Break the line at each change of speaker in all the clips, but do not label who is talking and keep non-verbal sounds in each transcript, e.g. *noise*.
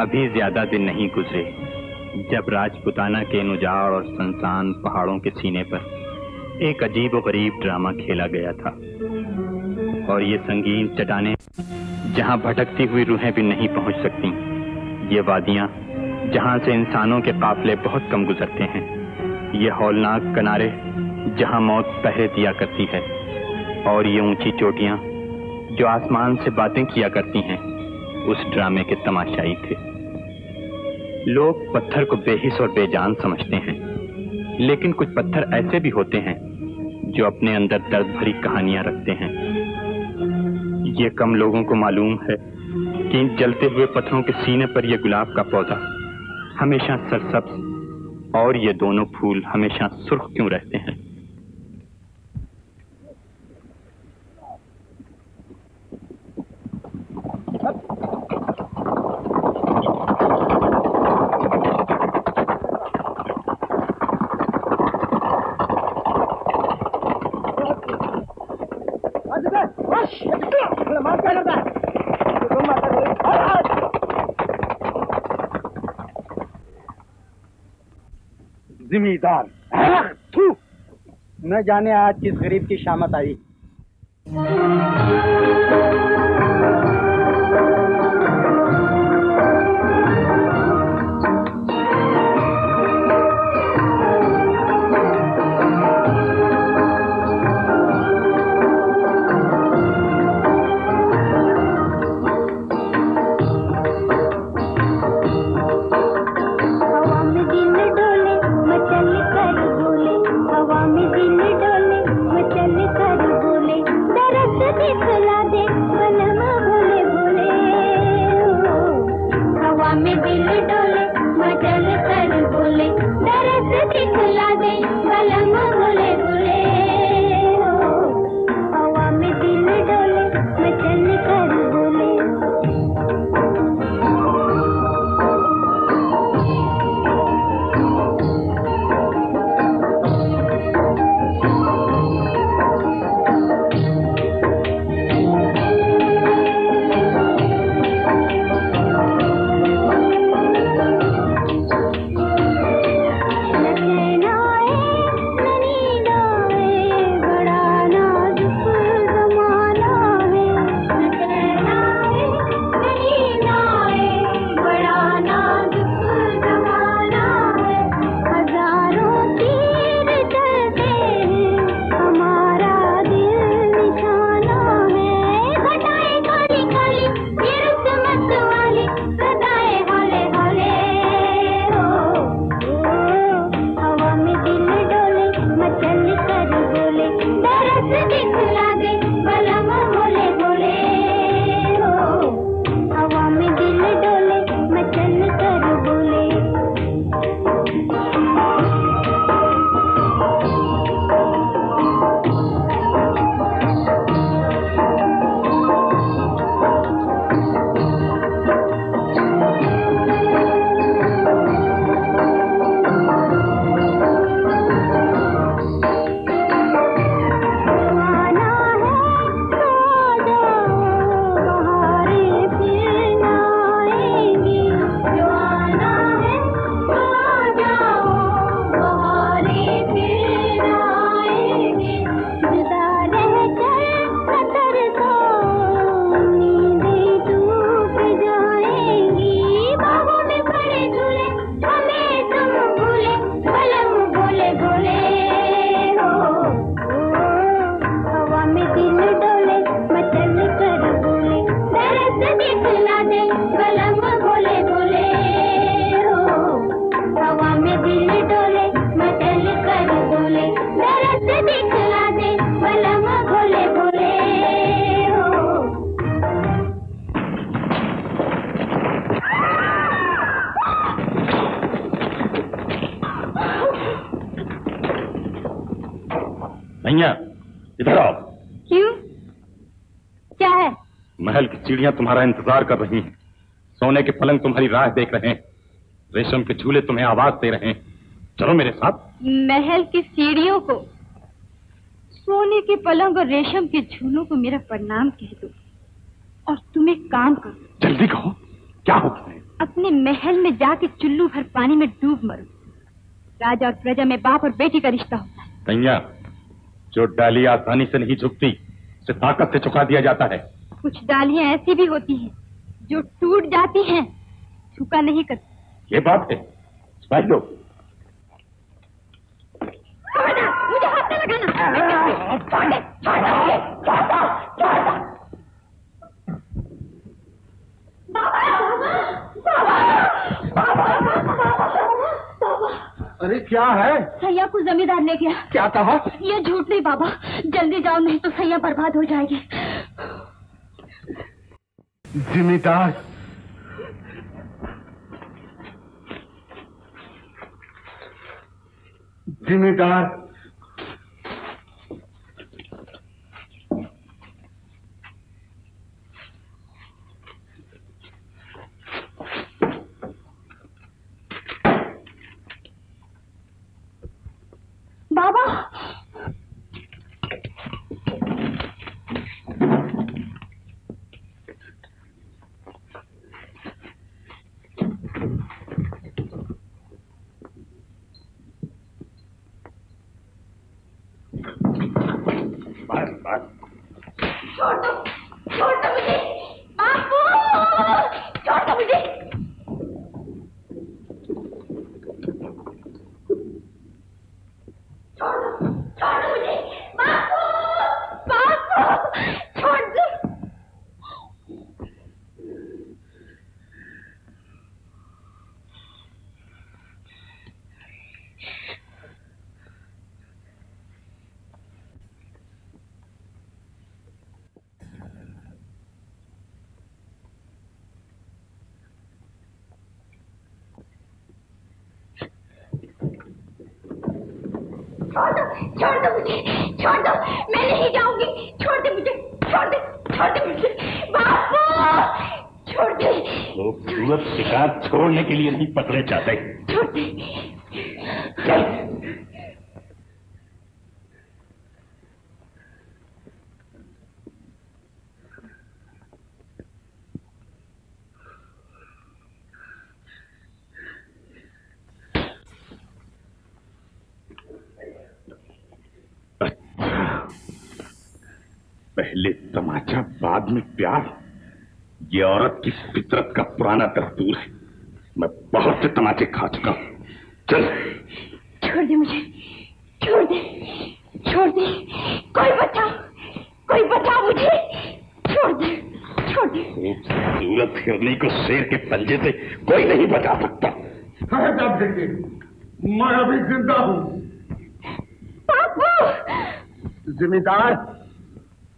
अभी ज़्यादा दिन नहीं गुजरे, जब राजपुताना के नुजाड़ और संसान पहाड़ों के सीने पर एक अजीब और गरीब ड्रामा खेला गया था। और ये संगीन चटाने जहाँ भटकती हुई रूहें भी नहीं पहुँच सकती, ये वादियाँ जहाँ से इंसानों के काफले बहुत कम गुजरते हैं, ये हौलनाक किनारे जहाँ मौत पहरे दिया करती है, और ये ऊँची चोटियाँ जो आसमान से बातें किया करती हैं, उस ड्रामे के तमाशाई थे। लोग पत्थर को बेहिस और बेजान समझते हैं। लेकिन कुछ पत्थर ऐसे भी होते हैं जो अपने अंदर दर्द भरी कहानियाँ रखते हैं। ये कम लोगों को मालूम है कि इन जलते हुए पत्थरों के सीने पर यह गुलाब का पौधा हमेशा सरसब्ज और ये दोनों फूल हमेशा सुर्ख क्यों रहते हैं?
जिम्मेदार। न जाने आज किस गरीब की शामत आई।
महल तुम्हारा इंतज़ार कर रही हैं। सोने के पलंग तुम्हारी राह देख रहे हैं। रेशम के झूले तुम्हें आवाज़ दे रहे हैं। चलो मेरे साथ।
महल की सीढ़ियों को सोने के पलंग और रेशम के झूलों को मेरा प्रणाम कह दो। और तुम एक काम करो।
जल्दी कहो क्या हो है?
अपने महल में जाके चुल्लू भर पानी में डूब मरो। राजा और प्रजा में बाप और बेटी का रिश्ता होता है।
भैया जो डाली आसानी से नहीं झुकती उसे ताकत से चुका दिया जाता है।
कुछ डालियाँ ऐसी भी होती हैं जो टूट जाती हैं झुका नहीं करती
ये बात है समझ लो
मुझे हाथ लगाना।
अरे क्या है
सैया को जमींदार ले गया
क्या कहा
ये झूठ नहीं बाबा जल्दी जाओ नहीं तो सैया बर्बाद हो जाएगी
जिम्मेदार जिम्मेदार
बाबा
बस बस
छोड़ दो छोड़ दो मुझे बापू छोड़ दो मुझे छोड़ दो छोड़ दो मुझे बापू बापू छोड़ दो छोड़ दो छोड़ दो। मुझे छोड़ दो मैं नहीं जाऊँगी। छोड़ दे मुझे। छोड़ दे। छोड़ दे मुझे। बापू! छोड़ दे।
खूबसूरत शिकार छोड़ने के लिए नहीं पकड़े जाते
छोड़ दे
चल अच्छा पहले तमाचा बाद में प्यार ये फितरत का पुराना दस्तूर है। मैं बहुत से तमाचे खा चुका हूँ। चल।
छोड़ दे मुझे। छोड़ दे। छोड़ दे। कोई बचाओ। कोई बचाओ मुझे। छोड़ दे। छोड़ दे।
खूबसूरत हिरनी को शेर के पंजे से कोई नहीं बचा सकता।
मैं अभी ज़िंदा हूँ। जिम्मेदार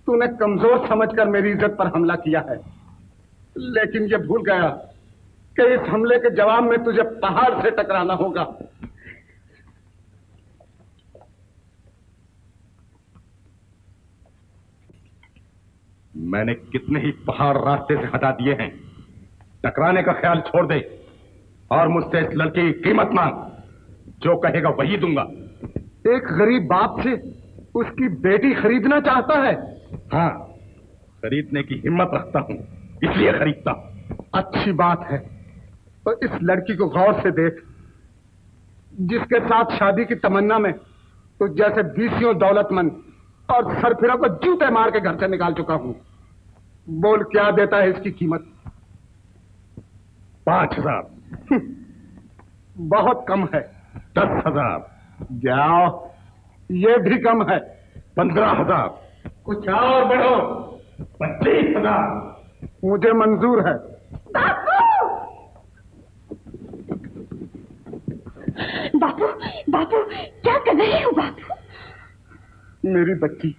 तूने कमज़ोर समझकर मेरी इज़्ज़त पर हमला किया है। लेकिन ये भूल गया कि इस हमले के जवाब में तुझे पहाड़ से टकराना होगा।
मैंने कितने ही पहाड़ रास्ते से हटा दिए हैं। टकराने का ख्याल छोड़ दे और मुझसे इस लड़की की कीमत मांग। जो कहेगा वही दूँगा।
एक गरीब बाप से उसकी बेटी खरीदना चाहता है?
हाँ खरीदने की हिम्मत रखता हूँ। इसलिए खरीदता
अच्छी बात है। तो इस लड़की को गौर से देख जिसके साथ शादी की तमन्ना में तो जैसे बीसियों दौलतमंद और सरफिरा को जूते मार के घर से निकाल चुका हूँ। बोल क्या देता है इसकी कीमत?
पाँच हज़ार। *laughs*
बहुत कम है।
दस हज़ार।
जाओ। ये भी कम है।
पंद्रह हज़ार।
कुछ और बढ़ो।
पच्चीस हज़ार।
मुझे मंजूर है।
बापू! बापू बापू क्या कर रहे हो बापू?
मेरी बच्ची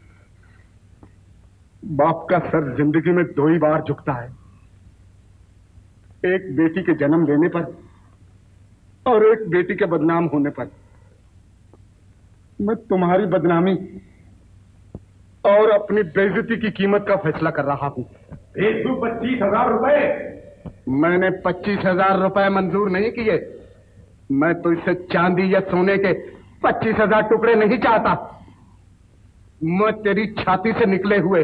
बाप का सर ज़िंदगी में दो ही बार झुकता है। एक बेटी के जन्म लेने पर और एक बेटी के बदनाम होने पर। मैं तुम्हारी बदनामी और अपनी बेइज्जती की कीमत का फैसला कर रहा हूँ।
भेज दू पच्चीस हज़ार रुपए।
मैंने पच्चीस हज़ार रुपए मंजूर नहीं किए। मैं तो इसे चांदी या सोने के पच्चीस हज़ार टुकड़े नहीं चाहता। मैं तेरी छाती से निकले हुए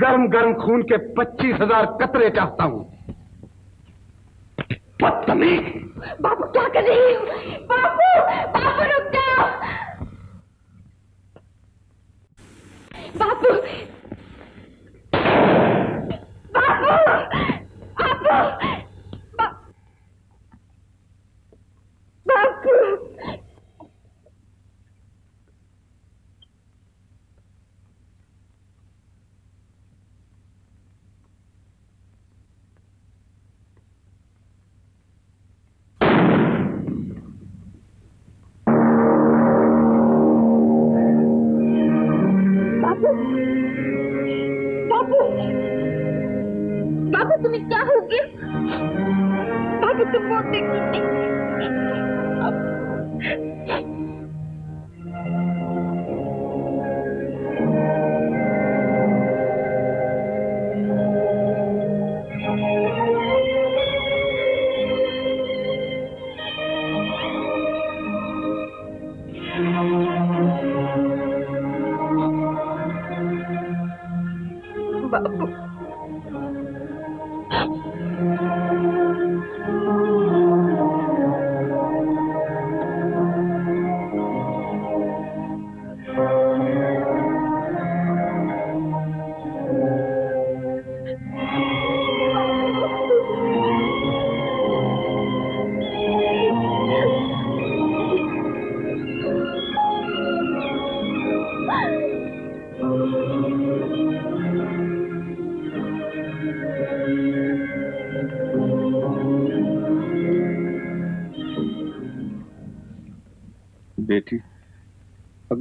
गर्म गर्म खून के पच्चीस हज़ार कतरे चाहता हूँ।
बदतमीज
बापू क्या कर रही हो बापू बापू रुक जाओ। बापू। बापू। बापू। बापू। बापू तुम बहुत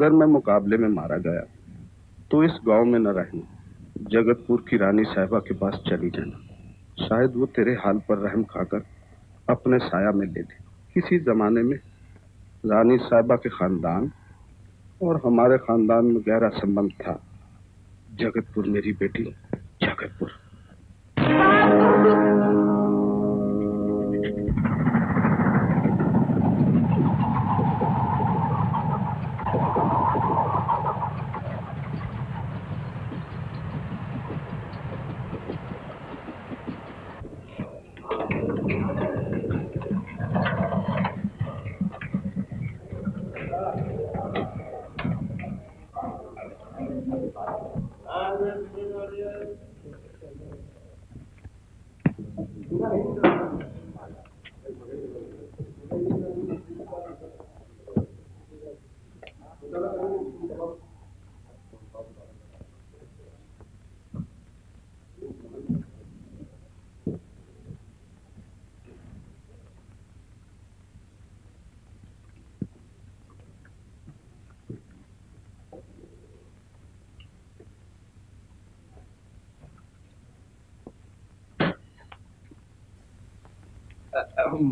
अगर मैं मुकाबले में मारा गया तो इस गाँव में न रहना, जगतपुर की रानी साहबा के पास चली जाना। शायद वो तेरे हाल पर रहम खाकर अपने साया में ले ले किसी जमाने में रानी साहबा के खानदान और हमारे खानदान में गहरा संबंध था। जगतपुर मेरी बेटी, जगतपुर।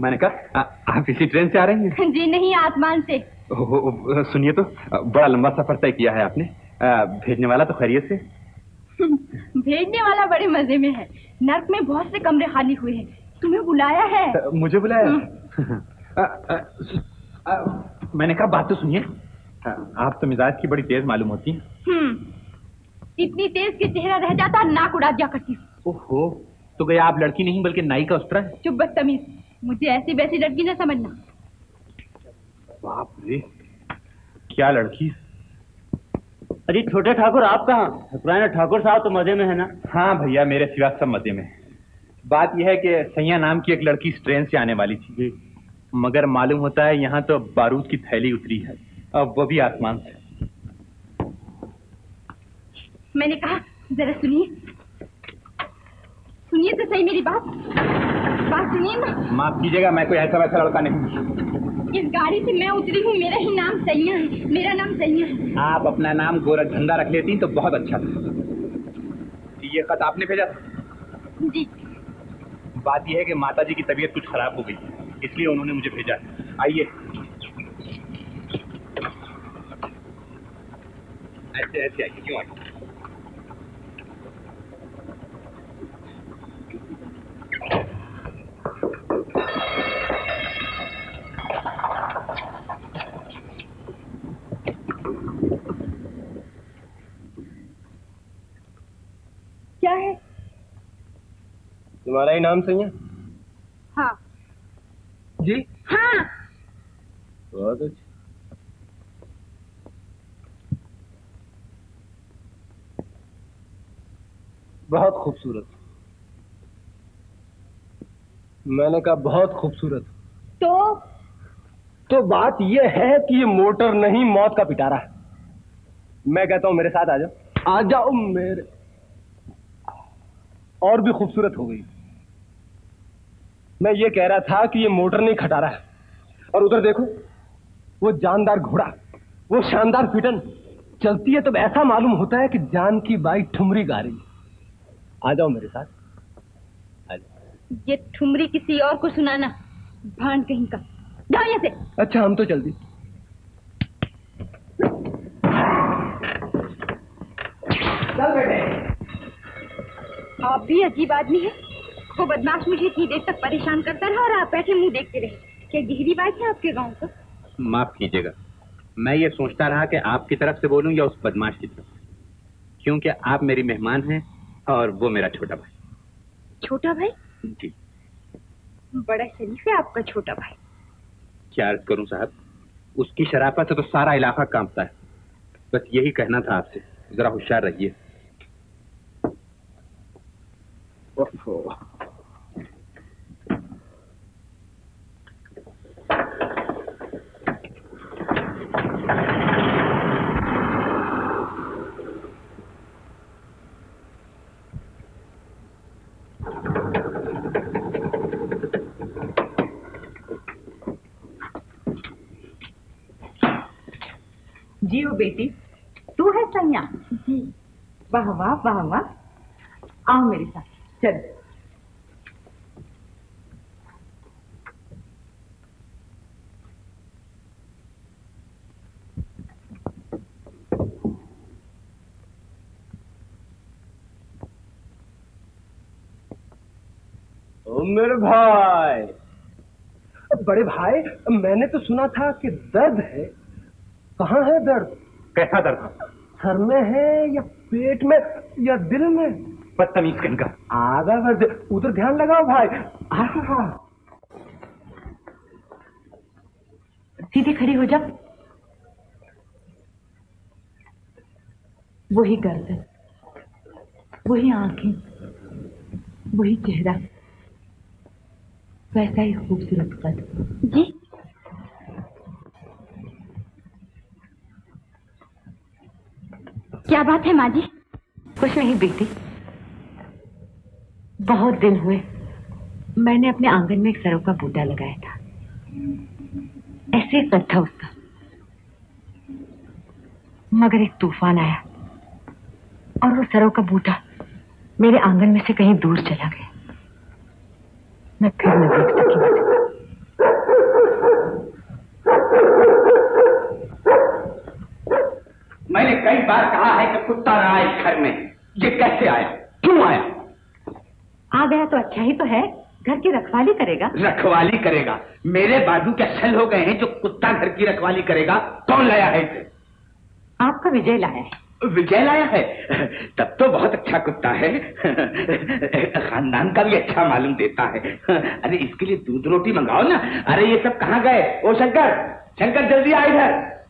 मैंने कहा आप इसी ट्रेन से आ रही हैं?
जी नहीं आसमान से।
सुनिए तो बड़ा लंबा सफ़र तय किया है आपने। भेजने वाला तो खैरियत से?
भेजने वाला बड़े मज़े में है। नर्क में बहुत से कमरे खाली हुए हैं। तुम्हें बुलाया है?
मुझे बुलाया आ, आ, आ, मैंने कहा बात तो सुनिए। आप तो मिजाज की बड़ी तेज मालूम होती हैं।
हम्म इतनी तेज के चेहरा रह जाता नाक उड़ा दिया करती हूँ।
ओहो तो गया आप लड़की नहीं बल्कि नाई का उस्तरा है।
चुप बदतमीज मुझे ऐसी वैसी लड़की न समझना।
बाप रे क्या लड़की?
अरे छोटे ठाकुर आप कहाँ? पुराने ठाकुर साहब तो मज़े में है ना?
हाँ भैया मेरे सिवा सब मज़े में बात यह है कि सैया नाम की एक लड़की इस ट्रेन से आने वाली थी। मगर मालूम होता है यहाँ तो बारूद की थैली उतरी है। अब वो भी आसमान से।
मैंने कहा जरा सुनिए। सुनिए तो सही मेरी बात। बात सुनिए ना।
माफ़ कीजिएगा मैं कोई ऐसा वैसा लड़का नहीं
इस गाड़ी से मैं उतरी हूँ मेरा ही नाम सैया है मेरा नाम सैया है।
आप अपना नाम गोरख धंधा रख लेती तो बहुत अच्छा था। ये खत आपने भेजा था?
जी।
बात यह है कि माता जी की तबीयत कुछ खराब हो गई इसलिए उन्होंने मुझे भेजा है। आइए। ऐसे ऐसे आइए क्यों आइए
क्या है
तुम्हारा ही नाम सही है।
हाँ
जी?
हाँ।
बहुत अच्छा। बहुत खूबसूरत। मैंने कहा बहुत खूबसूरत।
तो?
तो बात यह है कि ये मोटर नहीं मौत का पिटारा है। मैं कहता हूँ मेरे साथ आ जाओ। आ जाओ मेरे। और भी खूबसूरत हो गई। मैं ये कह रहा था कि ये मोटर नहीं खटा रहा है। और उधर देखो वो जानदार घोड़ा वो शानदार फिटन चलती है तब ऐसा मालूम होता है कि जान की बाई ठुमरी गा रही है। आ जाओ मेरे साथ। आ जाओ।
ये ठुमरी किसी और को सुनाना भांड कहीं का। जाओ से।
अच्छा हम तो चल दी
आप भी अजीब आदमी हैं। वो बदमाश मुझे इतनी देर तक परेशान करता रहा और आप बैठे मुँह देखते रहे। क्या गहरी बात है आपके गाँव का?
माफ़ कीजिएगा। मैं ये सोचता रहा कि आपकी तरफ़ से बोलूँ या उस बदमाश की तरफ़ क्योंकि आप मेरी मेहमान हैं और वो मेरा छोटा भाई।
छोटा भाई?
जी।
बड़ा शरीफ है आपका छोटा भाई।
क्या अर्ज़ करूँ साहब? उसकी शराफत से तो सारा इलाका कांपता है। बस यही कहना था आपसे। जरा होशियार रहिए।
बेटी तू है सैया? जी। वाह वाह वाह वाह। आओ मेरे साथ चल।
मेरे भाई। बड़े भाई मैंने तो सुना था कि दर्द है। कहाँ है दर्द?
कैसा दर्द?
सर में है या पेट में या दिल में?
बदतमीज कहीं का
आगा दर्द। उधर ध्यान लगाओ भाई।
सीधे खड़ी हो जा वही गर्दन वही आँखें। वही चेहरा। वैसा ही खूबसूरत कद।
जी? क्या बात है माँ जी?
कुछ नहीं बेटी। बहुत दिन हुए। मैंने अपने आँगन में एक सरों का बूटा लगाया था। ऐसे कद था उसका। मगर एक तूफ़ान आया। और वो सरों का बूटा मेरे आँगन में से कहीं दूर चला गया। मैं फिर न देख सकी उसे।
मैंने कई बार कहा है कि कुत्ता रहा इस घर में। ये कैसे आया? क्यों आया?
आ गया तो अच्छा ही तो है। घर की रखवाली करेगा।
रखवाली करेगा। मेरे बाजू के छल हो गए हैं जो कुत्ता घर की रखवाली करेगा। कौन लाया है इसे?
आपका विजय लाया है।
विजय लाया है? तब तो बहुत अच्छा कुत्ता है। खानदान का भी अच्छा मालूम देता है। अरे इसके लिए दूध रोटी मंगाओ ना। अरे ये सब कहाँ गए? ओ शंकर! शंकर जल्दी आ इधर।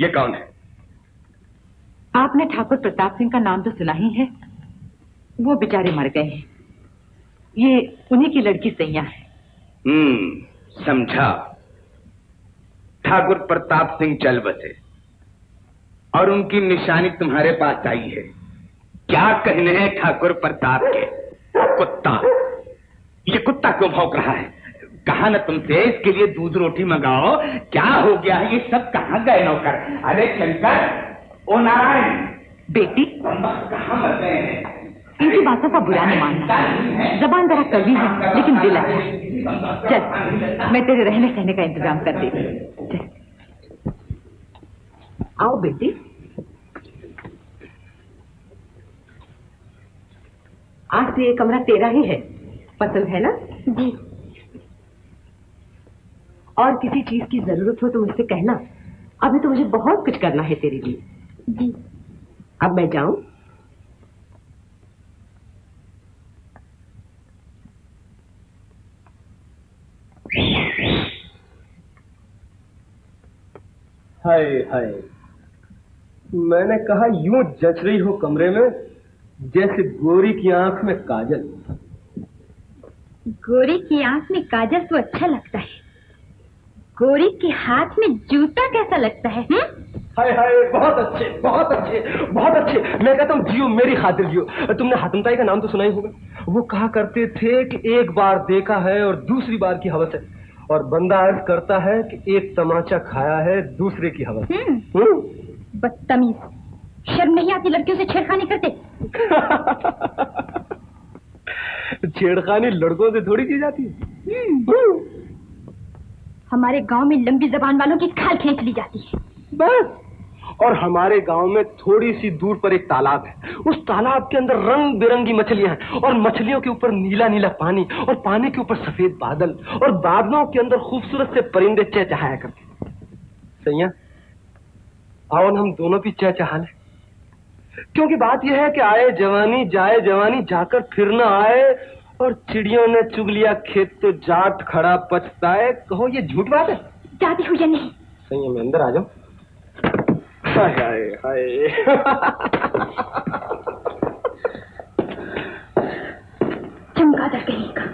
ये कौन है?
आपने ठाकुर प्रताप सिंह का नाम तो सुना ही है। वो बेचारे मर गए हैं। ये उन्हीं की लड़की सैया है।
हम्म समझा। ठाकुर प्रताप सिंह चल बसे और उनकी निशानी तुम्हारे पास आई है। क्या कहने हैं ठाकुर प्रताप के? कुत्ता। ये कुत्ता क्यों भौंक रहा है? कहा ना तुमसे इसके लिए दूध रोटी मंगाओ। क्या हो गया है ये सब कहाँ गए नौकर? अरे शंकर ओ नारायण।
बेटी।
कहाँ मर गए हैं?
इनकी बातों का बुरा नहीं मानना। जबान जरा कड़वी है लेकिन दिल अच्छा चल मैं तेरे रहने सहने का इंतज़ाम कर देती हूँ। आओ बेटी। आज से ये कमरा तेरा ही है। पसंद है ना?
जी।
और किसी चीज़ की ज़रूरत हो तो मुझसे कहना। अभी तो मुझे बहुत कुछ करना है तेरे लिए।
जी।
अब मैं जाऊँ।
हाय हाय। मैंने कहा यूँ जच रही हो कमरे में जैसे गोरी की आँख में काजल।
गोरी की आँख में काजल तो अच्छा लगता है। गोरी के हाथ में जूता कैसा लगता है हुँ?
हाय हाय बहुत अच्छे बहुत अच्छे बहुत अच्छे। मैं कहता हूँ जियो मेरी खातिर जियो। तुमने हातमताई का नाम तो सुना ही होगा। वो कहा करते थे कि एक बार देखा है और दूसरी बार की हवस है। और बंदा अर्ज़ करता है कि एक तमाचा खाया है दूसरे की हवस।
हम्म,
हम्म?
बदतमीज। शर्म नहीं आती लड़कियों से छेड़खानी करते। *laughs*
छेड़खानी लड़कों से थोड़ी की जाती है।
हम्म, हमारे गाँव में लंबी जबान वालों की खाल खींच ली जाती है।
बस। और हमारे गाँव में थोड़ी सी दूर पर एक तालाब है। उस तालाब के अंदर रंग बिरंगी मछलियाँ हैं और मछलियों के ऊपर नीला नीला पानी और पानी के ऊपर सफ़ेद बादल और बादलों के अंदर खूबसूरत से परिंदे चहचहाया करते सैया, आओ हम दोनों भी चहचहा लें। क्योंकि बात यह है कि आए जवानी जाए जवानी जाकर फिर न आए और चिड़ियों ने चुग लिया खेत तो जाट खड़ा पछताए। कहो ये झूठ बात है?
जाती हूँ या नहीं?
सही है मैं अंदर आ जाऊँ। हाय हाय हाय।
चमगादड़ कहीं का।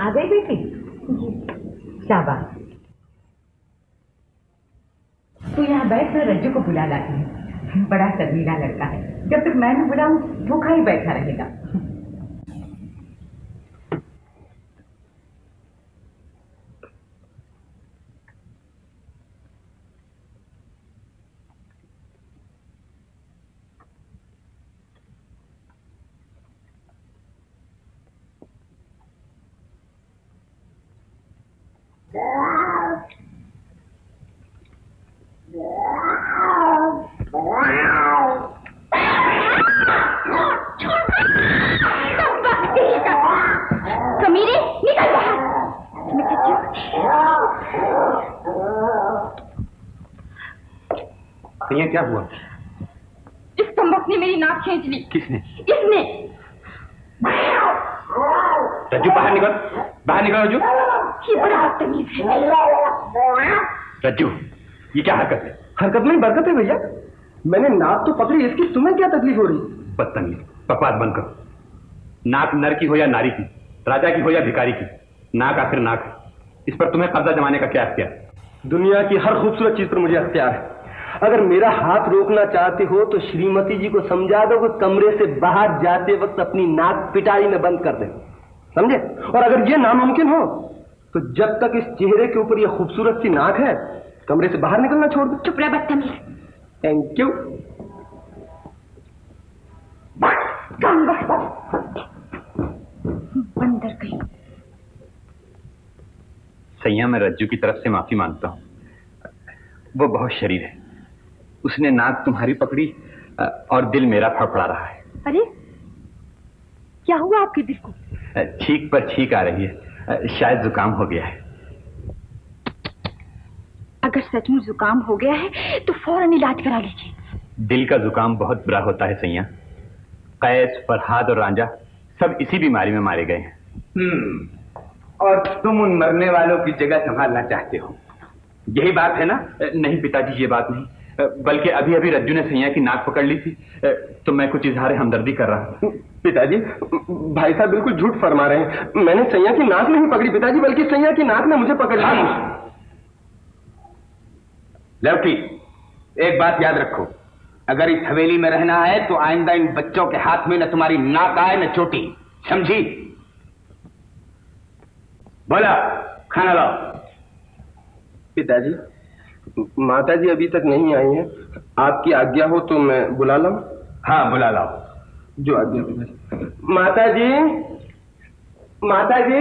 आ गई बेटी? शाबाश तू यहाँ बैठ कर रज्जू को बुला लाती है। बड़ा शर्मीला लड़का है। जब तक मैं न बुलाऊ, भूखा ही बैठा रहेगा
कमीरे निकल बाहर मैं सच्ची
ये क्या हुआ?
इस कमबख्त ने मेरी नाक खींच ली।
किसने?
इसने।
रज्जू बाहर निकल। बाहर निकल रज्जू।
ये बड़ा बदतमीज है।
रज्जू ये क्या हरकत है?
हरकत में बरकत है भैया। मैंने नाक तो पकड़ी इसकी तुम्हें क्या तकलीफ़ हो रही?
बदतमीज। बकवास बंद करो। नाक नर की हो या नारी की राजा की हो या भिखारी की नाक आखिर नाक इस पर तुम्हें कब्जा जमाने का क्या अख्तियार
दुनिया की हर खूबसूरत चीज़ पर मुझे अख्तियार है। अगर मेरा हाथ रोकना चाहते हो तो श्रीमती जी को समझा दो कि कमरे से बाहर जाते वक्त अपनी नाक पिटारी में बंद कर दे। समझे? और अगर ये नामुमकिन हो तो जब तक इस चेहरे के ऊपर यह खूबसूरत सी नाक है कमरे से बाहर निकलना छोड़ दो।
चुप रह बदतमीज।
थैंक यू
बंदर कहीं
सैया मैं रज्जू की तरफ़ से माफ़ी माँगता हूँ। वो बहुत शरीर है। उसने नाक तुम्हारी पकड़ी और दिल मेरा फड़फड़ा रहा है।
अरे क्या हुआ आपके दिल को?
छींक पर छींक आ रही है। शायद जुकाम हो गया है।
अगर सचमुच जुकाम हो गया है तो फ़ौरन इलाज करा लीजिए।
दिल का जुकाम बहुत बुरा होता है सैया। कैस फरहाद और रांझा सब इसी बीमारी में मारे गए हैं।
हम्म और तुम उन मरने वालों की जगह संभालना चाहते हो।
यही बात है ना? नहीं पिताजी ये बात नहीं। बल्कि अभी अभी रज्जू ने सैया की नाक पकड़ ली थी। तो मैं कुछ इजहार हमदर्दी कर रहा हूँ।
पिताजी भाई साहब बिल्कुल झूठ फरमा रहे हैं। मैंने सैया की नाक नहीं पकड़ी पिताजी बल्कि सैया की नाक ने मुझे पकड़ लिया।
लवटी एक बात याद रखो। अगर इस हवेली में रहना है तो आइंदा इन बच्चों के हाथ में न तुम्हारी नाक आए न चोटी। समझी? बोला खाना लाओ।
पिताजी माता जी अभी तक नहीं आई हैं। आपकी आज्ञा हो तो मैं बुला लाऊं
हाँ बुला लाओ।
जो आज्ञा माता जी माता जी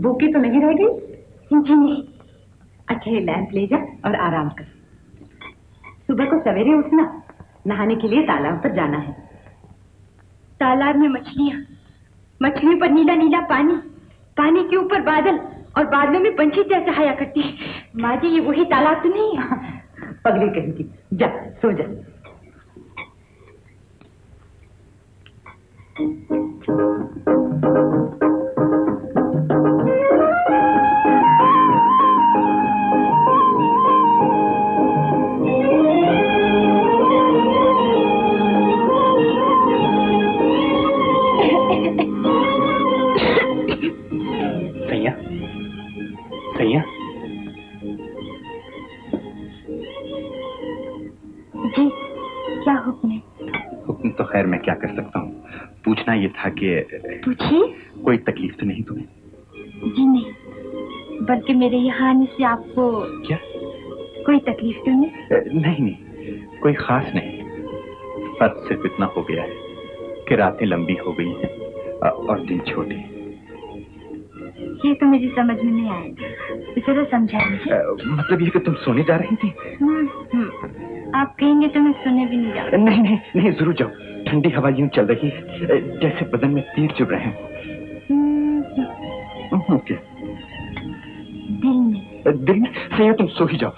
भूखी तो नहीं रह गई
जी नहीं
अच्छा ये लैंप ले जा और आराम कर। सुबह को सवेरे उठना। नहाने के लिए तालाब पर जाना है।
तालाब में मछलियाँ। मछलियों पर नीला नीला पानी पानी के ऊपर बादल और बादलों में पंछी चहचहाया करती है। माँ जी, ये वही तालाब तो नहीं है? *laughs*
पगली कहीं की। जा, सो जा।
सैया खैर मैं क्या कर सकता हूँ? पूछना ये था कि
पूछिए।
कोई तकलीफ़ तो नहीं तुम्हें?
जी नहीं बल्कि मेरे यहाँ आने से आपको
क्या?
कोई तकलीफ़ तो नहीं?
नहीं नहीं कोई खास नहीं। फ़र्क सिर्फ़ इतना हो गया है कि रातें लंबी हो गई हैं और दिन छोटे
ये तो मुझे समझ में नहीं आया। जरा समझाइए
अ, मतलब ये कि तुम सोने जा रही थी?
हम्म, हम्म। आप कहेंगे तो मैं सुने भी नहीं जाऊँ
नहीं नहीं नहीं ज़रूर जाओ। ठंडी हवा यूँ चल रही है जैसे बदन में तीर चुभ रहे हैं। हम्म,
दिल में
अ, दिल में सैया तुम सो ही जाओ।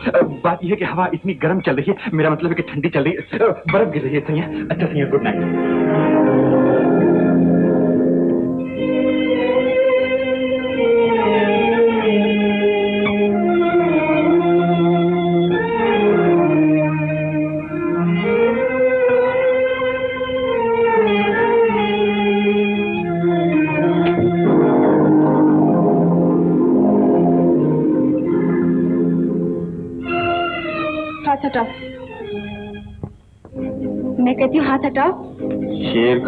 बात यह है कि हवा इतनी गर्म चल रही है मेरा मतलब है कि ठंडी चल रही है बर्फ़ गिर रही है सैया। अच्छा सैया गुड नाइट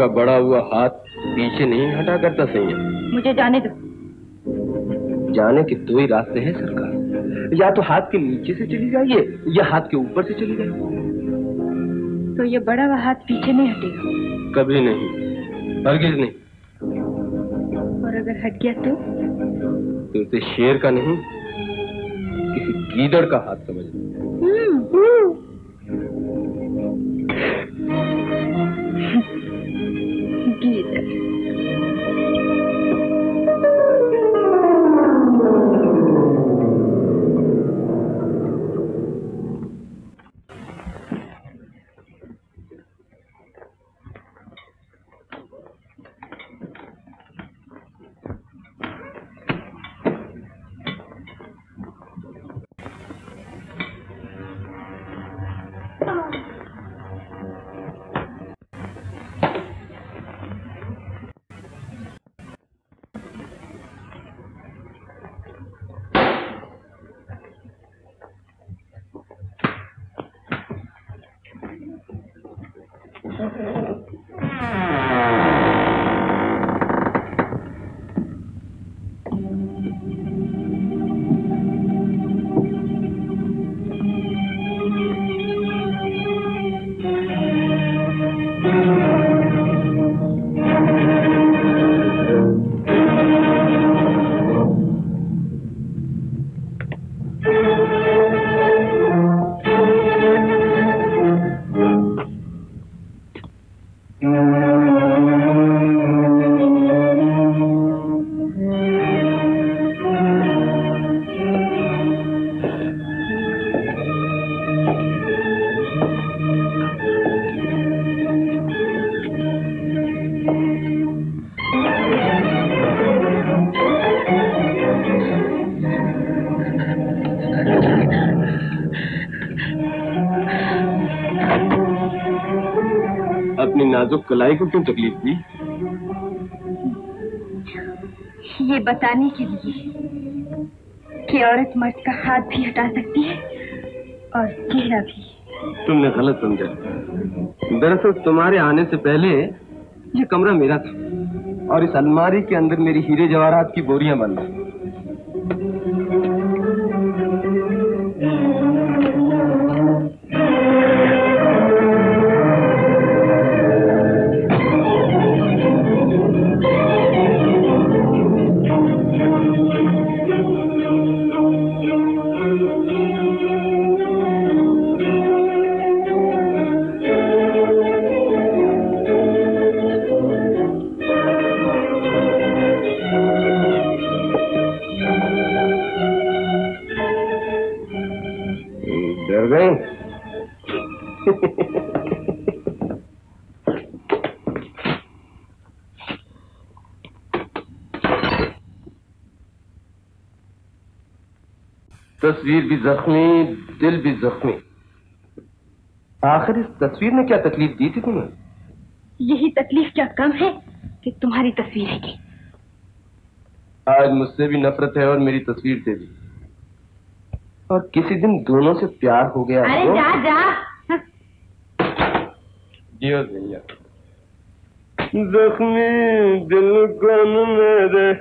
का बड़ा हुआ हाथ पीछे नहीं हटा करता सही है?
मुझे जाने दो।
जाने के दो ही रास्ते हैं सरकार। या तो हाथ के नीचे से चली जाइए या हाथ के ऊपर से चली जाइए।
तो ये बड़ा हुआ हाथ पीछे नहीं हटेगा।
कभी नहीं हरगिज नहीं।
और अगर हट गया तो?
तो उसे शेर का नहीं किसी गीदड़ का हाथ समझ लो। *laughs*
गीत
कलाई को क्यों तकलीफ़ दी?
ये बताने के लिए कि औरत मर्द का हाथ भी हटा सकती है और चेहरा भी।
तुमने गलत समझा। दरअसल तुम्हारे आने से पहले ये कमरा मेरा था और इस अलमारी के अंदर मेरी हीरे जवाहरात की बोरियाँ बंद तस्वीर भी जख्मी दिल भी जख्मी। आखिर इस तस्वीर ने क्या तकलीफ़ दी थी तुम्हें?
यही तकलीफ़ क्या कम है कि तुम्हारी तस्वीर है की?
आज मुझसे भी नफरत है और मेरी तस्वीर से भी। और किसी दिन दोनों से प्यार हो गया
अरे
तो-
जा जा।
जियो भैया जख्मी दिल को न मेरे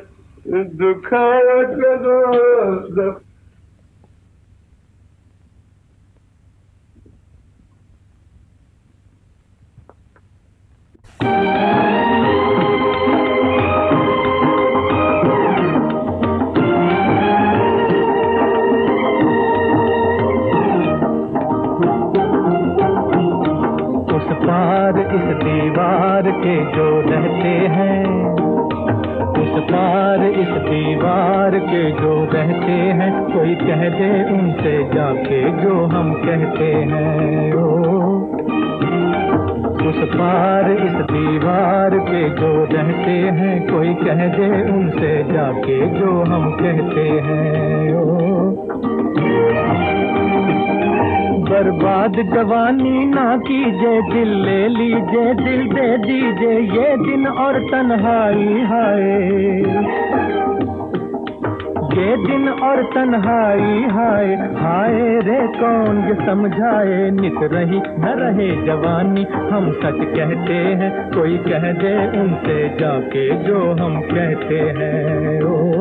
दुखाया करो जख्मी
उस पार इस इस दीवार के जो रहते हैं, कोई कह दे उनसे जाके जो हम कहते हैं। ओ उस पार, इस दीवार के जो रहते हैं, कोई कह दे उनसे जाके जो हम कहते हैं, ओ। बर्बाद जवानी ना कीजिए, दिल ले लीजिए, दिल दे दीजिए, ये दिन और तन्हाई, हाय। ये दिन और तन्हाई हाय हाय रे कौन ये समझाए? नित रही न रहे जवानी, हम सच कहते हैं, कोई कह दे उनसे जाके जो हम कहते हैं। ओ,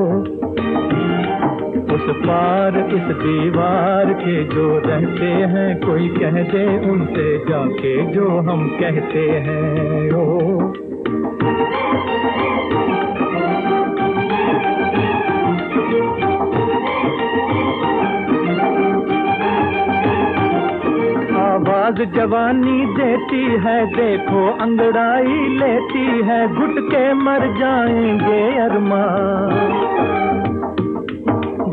उस पार, इस दीवार के जो रहते हैं, कोई कह दे उनसे जाके जो हम कहते हैं। ओ जवानी देती है, देखो अंगड़ाई लेती है घुट के मर जाएँगे अरमा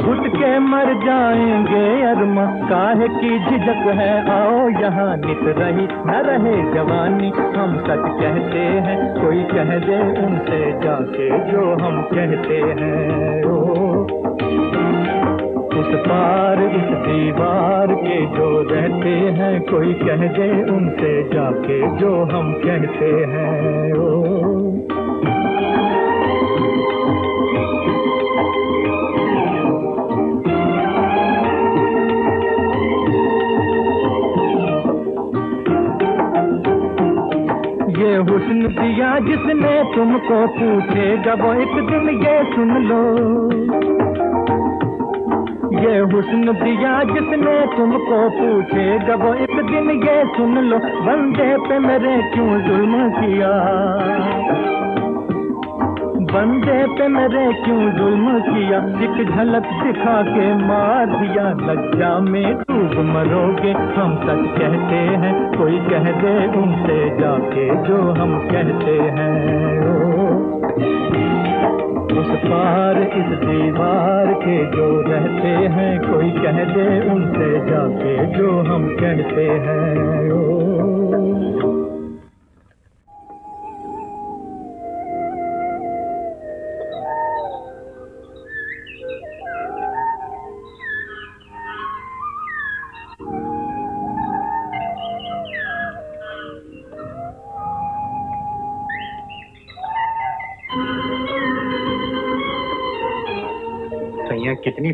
घुट के मर जाएँगे अरमा काहे की झिझक है, आओ यहाँ नित रही, न रहे जवानी। हम सच कहते हैं, कोई कह दे उनसे जाके जो हम कहते हैं। ओ उस पार, इस दीवार के जो रहते हैं, कोई कह दे उनसे जाके जो हम कहते हैं, ओ। ये हुस्न दिया जिसने तुमको पूछेगा, वो एक दिन ये सुन लो। ये हुस्न दिया जिसने तुमको पूछे वो एक दिन ये सुन लो, बंदे पे मेरे क्यों जुल्म किया? बंदे पे मेरे क्यों जुल्म किया? एक झलक दिखा के मार दिया, लज्जा में डूब मरोगे। हम सच कहते हैं, कोई कह दे उनसे जाके जो हम कहते हैं। ओ। उस पार इस दीवार के जो रहते हैं, कोई कह दे उनसे जाके जो हम कहते हैं। ओ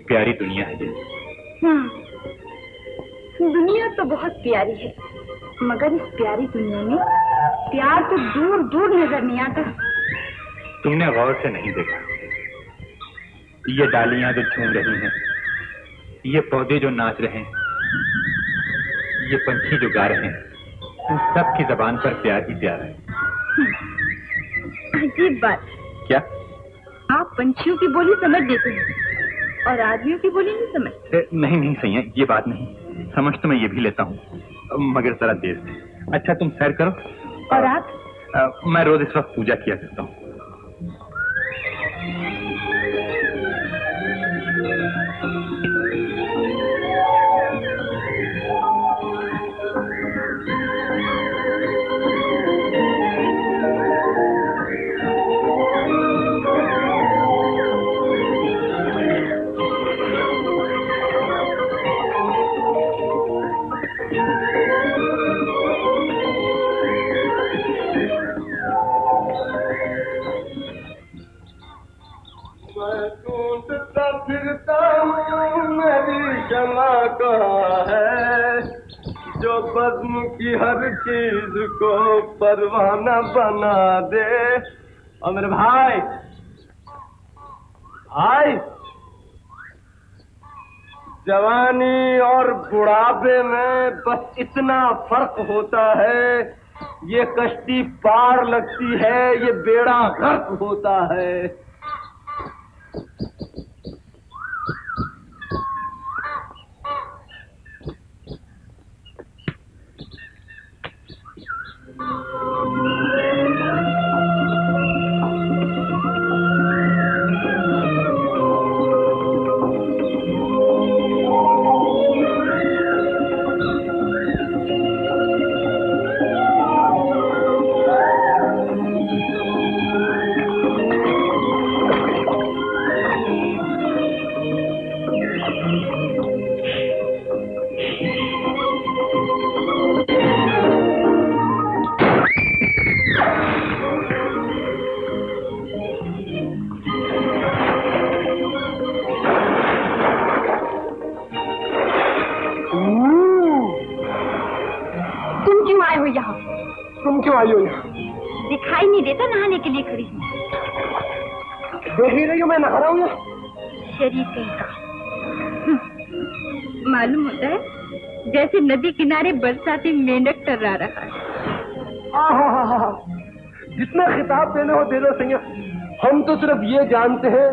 प्यारी दुनिया है।
हाँ दुनिया तो बहुत प्यारी है मगर इस प्यारी दुनिया में प्यार तो दूर दूर नज़र नहीं आता।
तुमने गौर से नहीं देखा। ये डालियाँ जो झूम रही हैं ये पौधे जो नाच रहे हैं ये पंछी जो गा रहे हैं इन सब की जबान पर प्यार ही प्यार है।
अजीब बात।
क्या?
आप पंछियों की बोली समझ देते हैं। और आदमियों की बोली नहीं समझ।
ए, नहीं नहीं है ये बात नहीं। समझ तो मैं ये भी लेता हूँ मगर जरा देर से। अच्छा तुम सैर करो।
और आप?
आ, मैं रोज इस वक्त पूजा किया करता हूँ।
क्षमा कहाँ है, जो बज्म की हर चीज़ को परवाना बना दे। और मेरे भाई भाई, जवानी और बुढ़ापे में बस इतना फ़र्क होता है, ये कश्ती पार लगती है, ये बेड़ा गर्क होता है।
बरसाती मेंढक टर्रा रहा है।
जितना खिताब देना हो दे दो सैया हम तो सिर्फ़ ये जानते हैं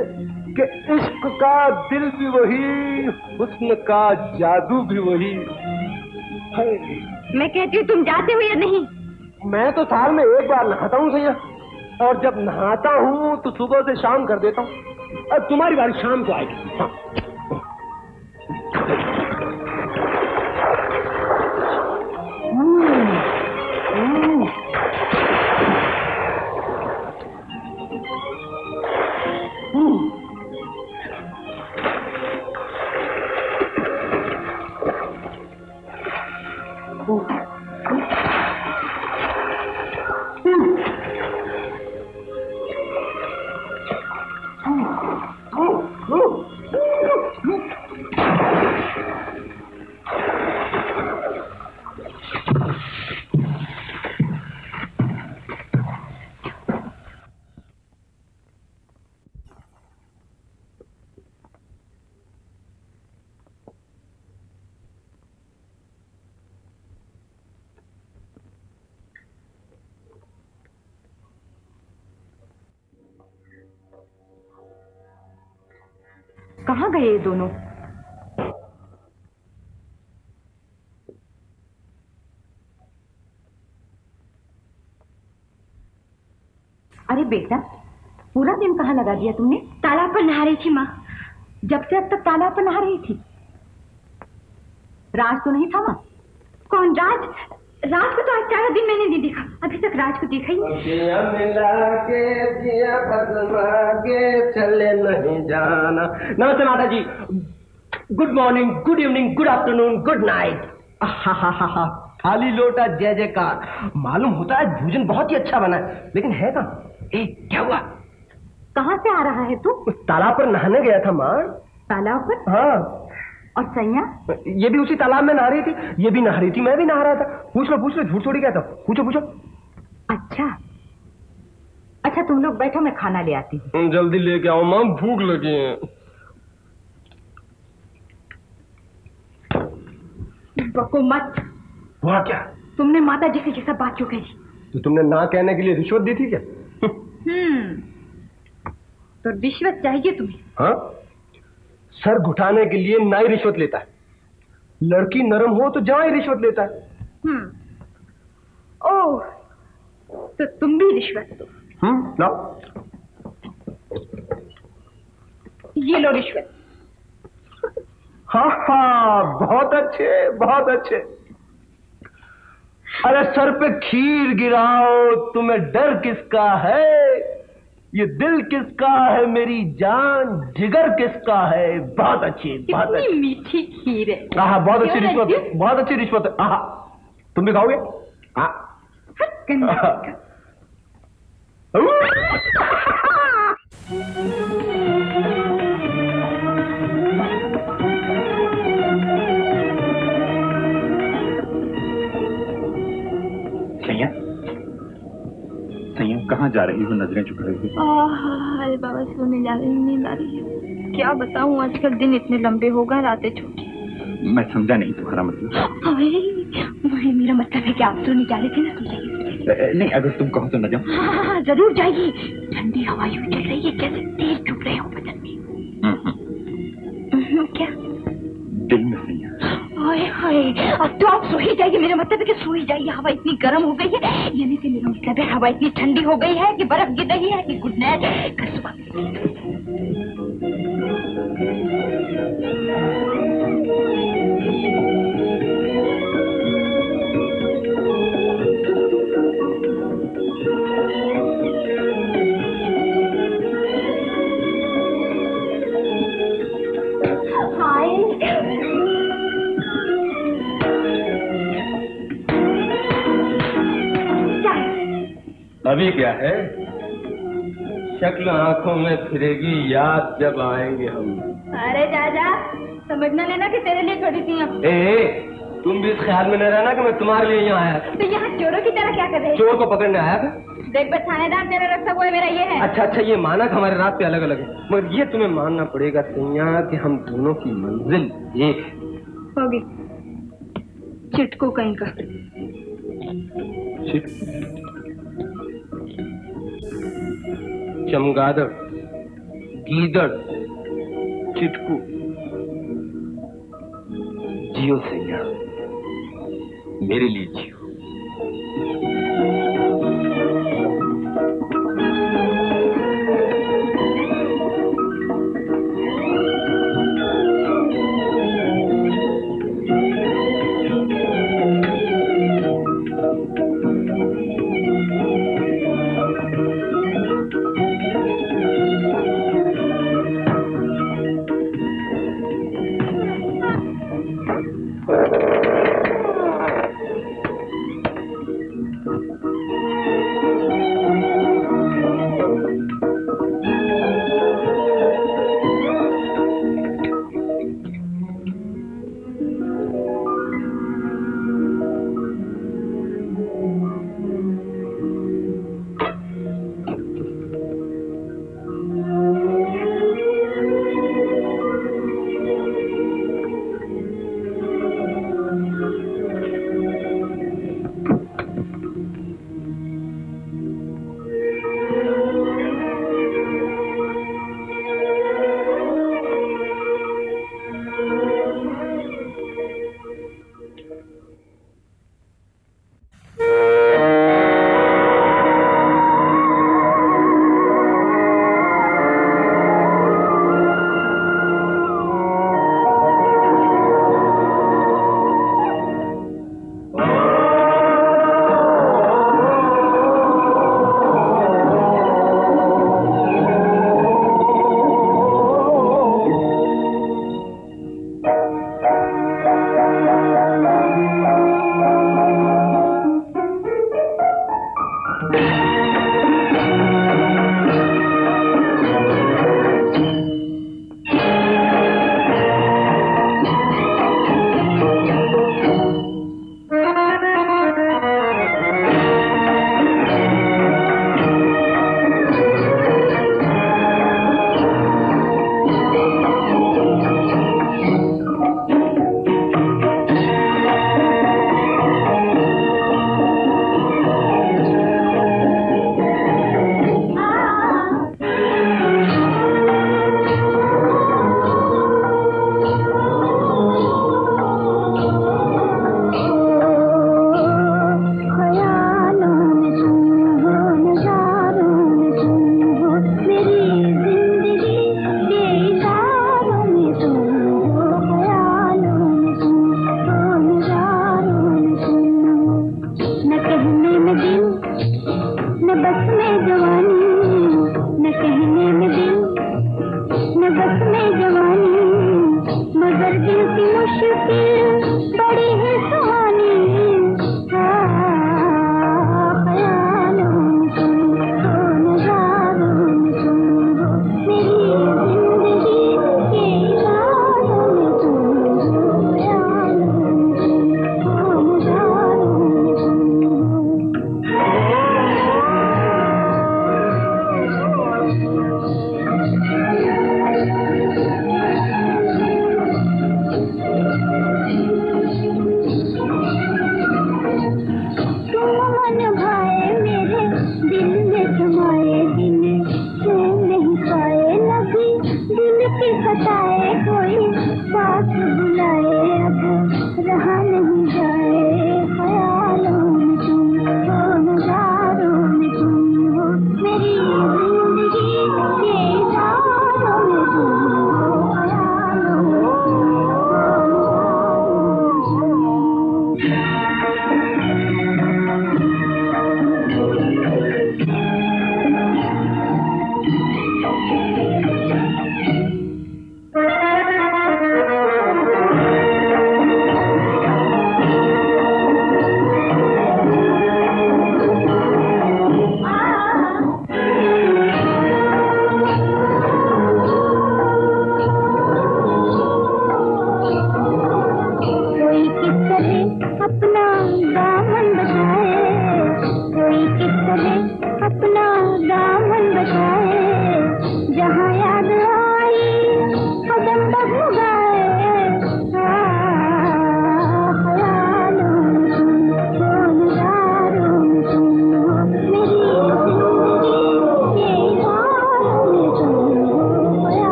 कि इश्क का दिल भी वही हुस्न का जादू भी वही।
मैं कहती हूँ तुम जाते हो या नहीं?
मैं तो साल में एक बार नहाता हूँ सैया और जब नहाता हूँ तो सुबह से शाम कर देता हूँ। और तुम्हारी बारी शाम को आएगी। हाँ।
गए ये दोनों? अरे बेटा पूरा दिन कहाँ लगा दिया तुमने?
तालाब पर नहा रही थी माँ।
जब से अब तक तालाब पर नहा रही थी। राज तो नहीं था वहाँ
कौन राज? राज को तो आज चार दिन मैंने नहीं देखा। अभी तक राज को देखा ही
मिला के दिया के चले नहीं जाना। नमस्ते माता जी good morning good evening good afternoon good night खाली लोटा जय जयकार। मालूम होता है भोजन बहुत ही अच्छा बना है लेकिन है कहाँ? ए क्या हुआ?
कहाँ से आ रहा है तू?
तालाब पर नहाने गया था माँ।
तालाब पर?
हाँ।
और सैया?
ये भी उसी तालाब में नहा रही थी ये भी नहा रही थी मैं भी नहा रहा था। पूछ लो पूछ लो झूठ थोड़ी कहता हूँ। पूछो पूछो।
अच्छा। अच्छा तुम लोग बैठो मैं खाना ले आती हूँ।
जल्दी लेके आओ माँ भूख लगी है।
बको मत।
हुआ क्या?
तुमने माता जी से सब बात क्यों कही?
तो तुमने ना कहने के लिए रिश्वत दी थी क्या?
हम्म। तो रिश्वत चाहिए तुम्हें।
हाँ? सर घुटाने के लिए नाई रिश्वत लेता है। लड़की नरम हो तो जवाई रिश्वत लेता है।
हम्म। ओह तो तुम भी रिश्वत दो
हम्म लाओ
ये लो रिश्वत।
हाँ हाँ बहुत अच्छे बहुत अच्छे। अरे सर पे खीर गिराओ तुम्हें डर किसका है? ये दिल किसका है मेरी जान? जिगर किसका है? बहुत अच्छी बहुत अच्छी।
मीठी खीर है।
बहुत अच्छी रिश्वत है? बहुत अच्छी रिश्वत है। हाँ तुम भी खाओगे? हाँ *laughs*
कहाँ जा रही हो? नज़रें झुक रही हो।
अरे बाबा सोने जा रही हूँ, नींद आ रही है। क्या बताऊँ आजकल दिन इतने लंबे हो गए रातें छोटी।
मैं समझा नहीं तुम्हारा मतलब।
वही मेरा मतलब है कि आप सोने जा रहे थे ना
नहीं अगर तुम कहो तो न जाओ
हाँ हाँ, हाँ, ज़रूर जाइए। ठंडी हवा यूँ चल रही है कैसे तेज चुप रहे हो बदन में
हम्म,
हम्म, क्या?
दिल में सैया
हाय हाय, अब तो आप सो ही जाइए, मेरा मतलब है कि सो ही जाइए, हवा इतनी गर्म हो गई है। यानी कि मेरा मतलब है, हवा इतनी ठंडी हो गई है कि बर्फ़ गिर रही है, कि गुड नाइट। कल सुबह
अभी क्या है? शक्ल आँखों में फिरेगी याद जब आएँगे हम।
अरे जाजा समझना लेना कि तेरे लिए खड़ी थी
ए, ए तुम भी इस ख्याल में न रहना कि मैं तुम्हारे लिए यहाँ आया
तो यहाँ चोरों की तरह क्या कर रहे
चोर को पकड़ने आया था?
हैं देख बस थानेदार तेरा रखा हुआ है मेरा ये है।
अच्छा अच्छा ये मानक हमारे रात पे अलग अलग है। मगर ये तुम्हें मानना पड़ेगा सैया कि हम दोनों की मंजिल एक है।
होगी। चिटको कहीं का
चिट? चमगादड़ गीदड़ चिटकू। जियो सैया मेरे लिए जियो।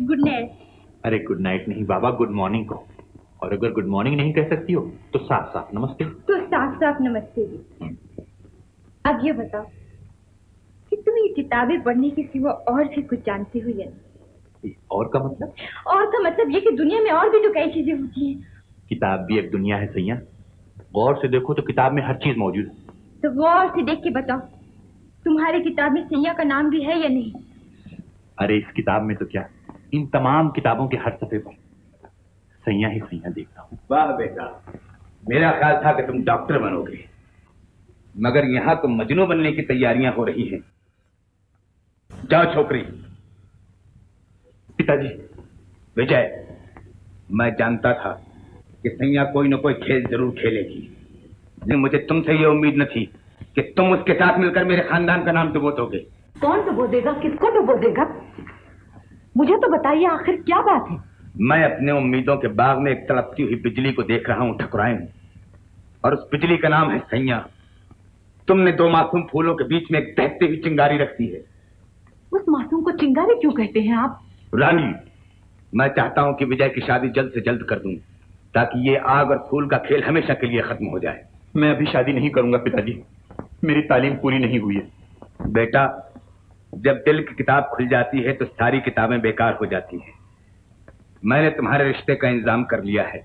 गुड नाइट
अरे गुड नाइट नहीं बाबा गुड मॉर्निंग को और अगर गुड मॉर्निंग नहीं कह सकती हो तो साफ़ साफ़ नमस्ते।
तो साफ़ साफ़ नमस्ते जी। अब ये बताओ कि तुम ये किताबें पढ़ने के सिवा और भी कुछ जानते हो या नहीं?
और का मतलब?
और का मतलब ये कि दुनिया में और भी तो कई चीज़ें होती हैं।
किताब भी एक दुनिया है सैया। गौर से देखो तो किताब में हर चीज़ मौजूद है।
तो गौर से देख के बताओ तुम्हारी किताब में सैया का नाम भी है या नहीं?
अरे इस किताब में तो क्या? इन तमाम किताबों के हर सफे पर सैया ही सैया देखता हूँ।
वाह बेटा मेरा ख्याल था कि तुम डॉक्टर बनोगे। मगर यहाँ तो मजनू बनने की तैयारियाँ हो रही हैं। जाओ छोकरी।
पिताजी।
विजय मैं जानता था कि सैया कोई ना कोई खेल ज़रूर खेलेगी। लेकिन मुझे तुमसे ये उम्मीद न थी कि तुम उसके साथ मिलकर मेरे खानदान का नाम डुबो दोगे।
कौन डुबो देगा? किसको डुबो देगा? मुझे तो बताइए आखिर क्या बात है?
मैं अपने उम्मीदों के बाग में एक तड़पती हुई बिजली को देख रहा हूँ ठकुराइन और उस बिजली का नाम है सैया। तुमने दो मासूम फूलों के बीच में एक दहती हुई चिंगारी रख दी है।
उस मासूम को चिंगारी क्यों कहते हैं आप?
रानी मैं चाहता हूँ कि विजय की शादी जल्द से जल्द कर दूँ ताकि ये आग और फूल का खेल हमेशा के लिए खत्म हो जाए।
मैं अभी शादी नहीं करूँगा पिताजी। मेरी तालीम पूरी नहीं हुई है।
बेटा जब दिल की किताब खुल जाती है तो सारी किताबें बेकार हो जाती हैं। मैंने तुम्हारे रिश्ते का इंतज़ाम कर लिया है।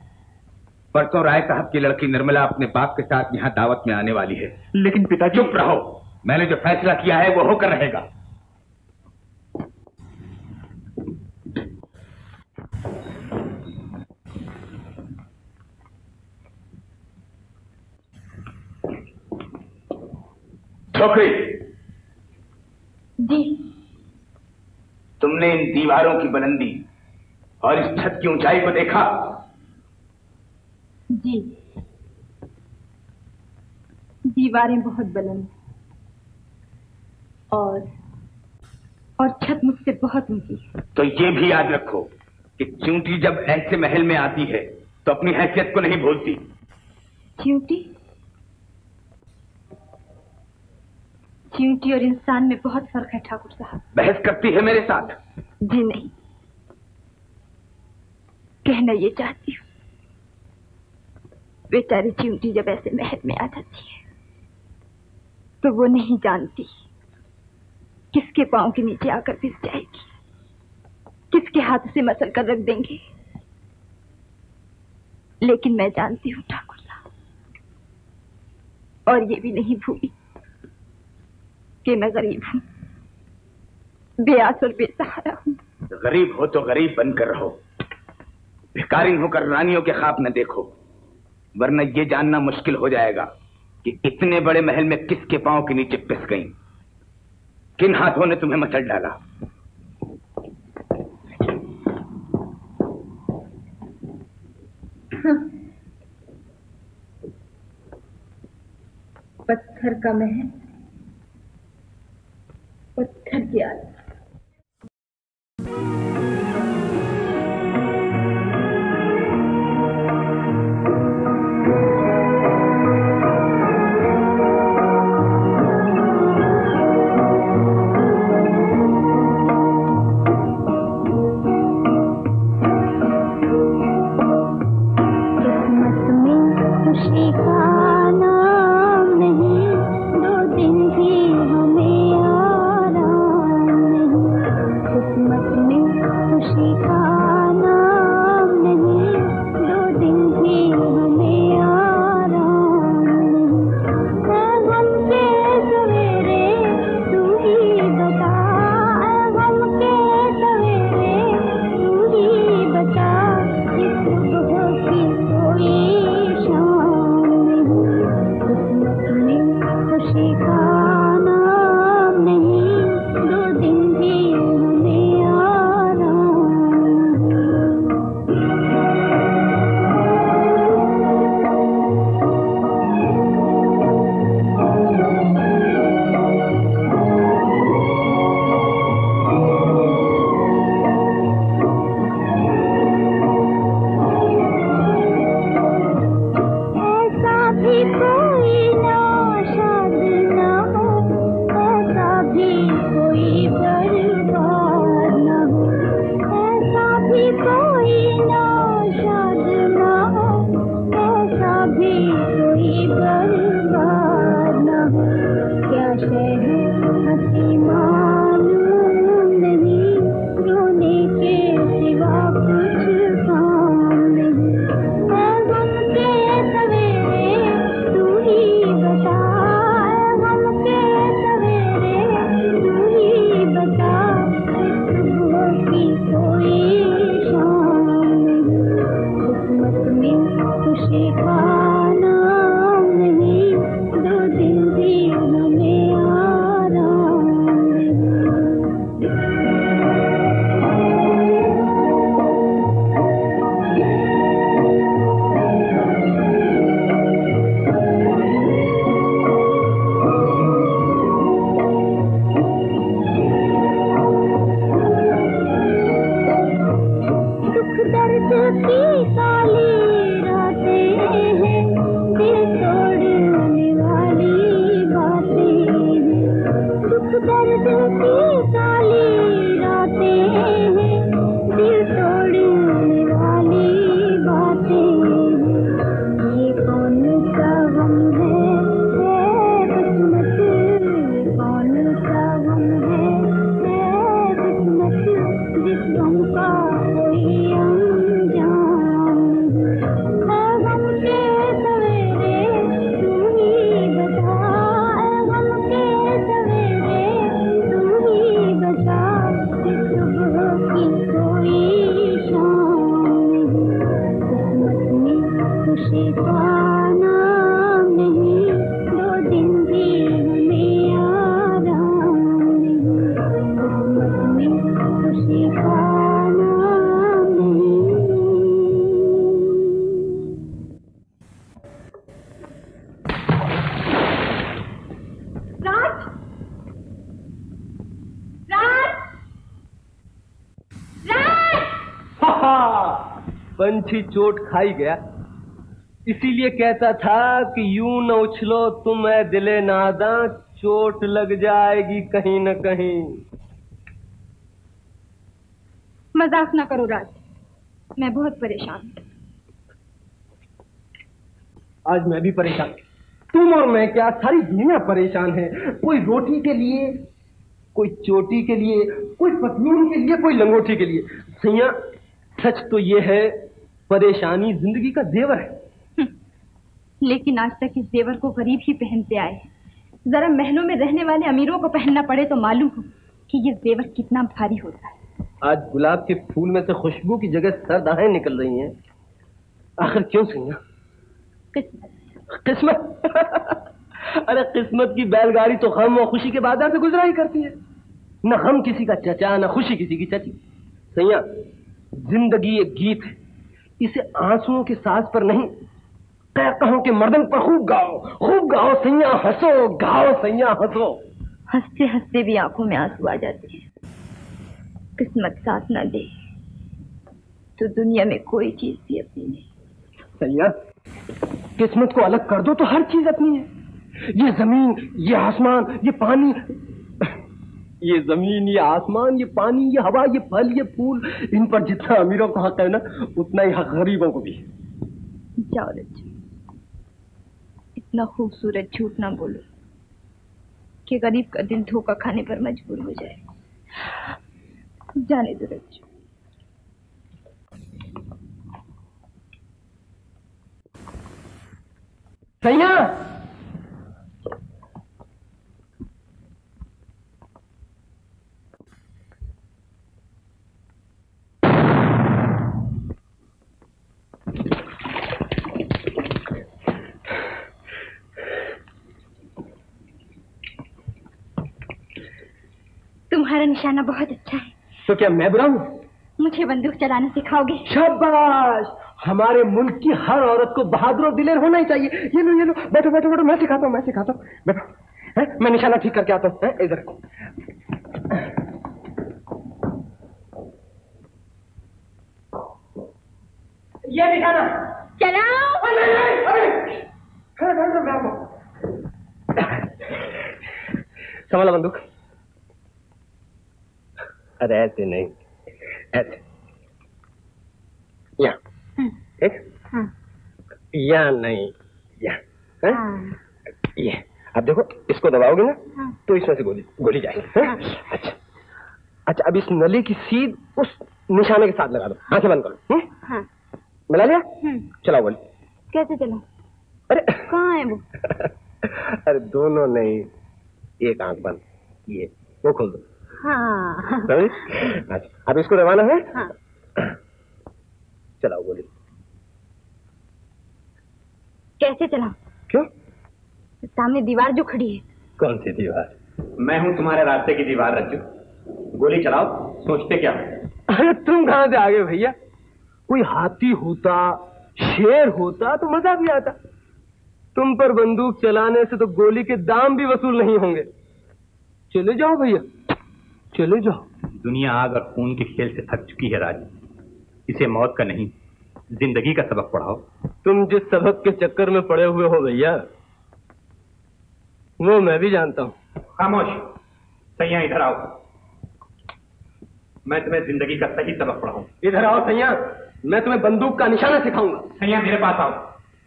परसों राय साहब की लड़की निर्मला अपने बाप के साथ यहाँ दावत में आने वाली है।
लेकिन पिताजी
चुप रहो। मैंने जो फैसला किया है वो होकर रहेगा। छोकरी
जी।
तुमने इन दीवारों की बुलंदी और इस छत की ऊंचाई को देखा?
जी। दीवारें बहुत बुलंद और और छत मुझसे बहुत ऊँची।
तो ये भी याद रखो कि चूंटी जब ऐसे महल में आती है तो अपनी हैसियत को नहीं भूलती।
चींटी? चींटी और इंसान में बहुत फ़र्क है ठाकुर साहब।
बहस करती है मेरे साथ।
जी नहीं। कहना ये चाहती हूँ। बेचारी चिमटी जब ऐसे महल में आ जाती है तो वो नहीं जानती किसके पाँव के नीचे आकर फिस जाएगी किसके हाथ से मसल कर रख देंगे। लेकिन मैं जानती हूँ ठाकुर साहब और ये भी नहीं भूली कि मैं गरीब हूँ। बेआस और बेसहारा हूँ।
गरीब हो तो गरीब बनकर रहो। भिकारी होकर रानियों के खाप न देखो वरना ये जानना मुश्किल हो जाएगा कि इतने बड़े महल में किसके पाँव के नीचे पिस गई। किन हाथों ने तुम्हें मचल डाला?
पत्थर का महल? पत्थर की आदत
चोट खाई गया। इसीलिए कहता था कि यूँ न उछलो तुम है दिले नादा चोट लग जाएगी कहीं न कहीं।
मज़ाक ना करो राज मैं बहुत परेशान
आज मैं भी परेशान तुम और मैं क्या सारी दुनिया परेशान है? कोई रोटी के लिए कोई चोटी के लिए कोई पतलून के लिए कोई लंगोटी के लिए। सैया सच तो ये है परेशानी ज़िंदगी का जेवर है।
लेकिन आज तक इस जेवर को गरीब ही पहनते आए जरा महलों में रहने वाले अमीरों को पहनना पड़े तो मालूम हो कि ये जेवर कितना भारी होता है।
आज गुलाब के फूल में से खुशबू की जगह सरदाहें निकल रही हैं। आखिर क्यों सैया
किस्मत।
किस्मत। *laughs* अरे किस्मत की बैलगाड़ी तो गम और खुशी के बाज़ार से गुजरा ही करती है। न हम किसी का चचा न खुशी किसी की चची। सैया ज़िंदगी एक गीत है। इसे आंसुओं के साज पर नहीं कहो के मर्दन पर खूब गाओ। खूब गाओ सैया हंसो गाओ सैया हंसो।
हँसते हँसते भी आँखों में आँसू आ जाते हैं। किस्मत साथ ना दे तो दुनिया में कोई चीज़ भी अपनी नहीं।
सैया किस्मत को अलग कर दो तो हर चीज़ अपनी है। ये ज़मीन ये आसमान ये पानी ये ज़मीन ये आसमान ये पानी ये हवा ये फल ये फूल इन पर जितना अमीरों को हक है ना उतना ही हक गरीबों को भी।
जाओ रज्जू इतना खूबसूरत झूठ ना बोलो कि गरीब का दिल धोखा खाने पर मजबूर हो जाए। जाने दो रज्जू
सैया
तुम्हारा निशाना बहुत अच्छा है।
तो क्या मैं बुरा हूँ
मुझे बंदूक चलाना सिखाओगे?
शाबाश! हमारे मुल्क की हर औरत को बहादुर और दिलेर होना ही चाहिए। ये लो ये लो। बैठो बैठो बैठो। मैं सिखाता हूँ मैं सिखाता हूँ। बैठो। है? मैं निशाना ठीक करके आता हूँ। इधर ये निशाना।
चलाओ।
अरे, अरे, अरे! खड़े, खड़े, खड़े, मैं संभाला बंदूक। अरे ऐसे नहीं। ऐसे। यहाँ ठीक? या नहीं या। हैं? ये। अब देखो इसको दबाओगे ना हाँ। तो इसमें से गोली गोली जाएगी। हैं? अच्छा। अच्छा अब इस नली की सीध उस निशाने के साथ लगा दो। आँखें बंद करो। हाँ। मिला लिया? चलाओ गोली।
कैसे चलाओ
अरे।
कहाँ है वो? *laughs*
अरे दोनों नहीं एक आँख बंद। ये वो खोल दो।
हाँ।
अच्छा अब इसको रवाना है?
हाँ।
चलाओ गोली
कैसे चलाओ
क्यों?
सामने दीवार जो खड़ी है।
कौन सी दीवार?
मैं हूँ तुम्हारे रास्ते की दीवार रज्जू। गोली चलाओ सोचते क्या?
अरे तुम कहाँ से आ गए भैया? कोई हाथी होता शेर होता तो मज़ा भी आता। तुम पर बंदूक चलाने से तो गोली के दाम भी वसूल नहीं होंगे। चले जाओ भैया। चले जाओ।
दुनिया आग और खून के खेल से थक चुकी है राज इसे मौत का नहीं ज़िंदगी का सबक पढ़ाओ।
तुम जिस सबक के चक्कर में पड़े हुए हो भैया वो मैं भी जानता हूँ।
खामोश सैया इधर आओ। मैं तुम्हें ज़िंदगी का सही सबक पढ़ाऊं।
इधर आओ सैया मैं तुम्हें बंदूक का निशाना सिखाऊँगा।
सैया मेरे पास आओ।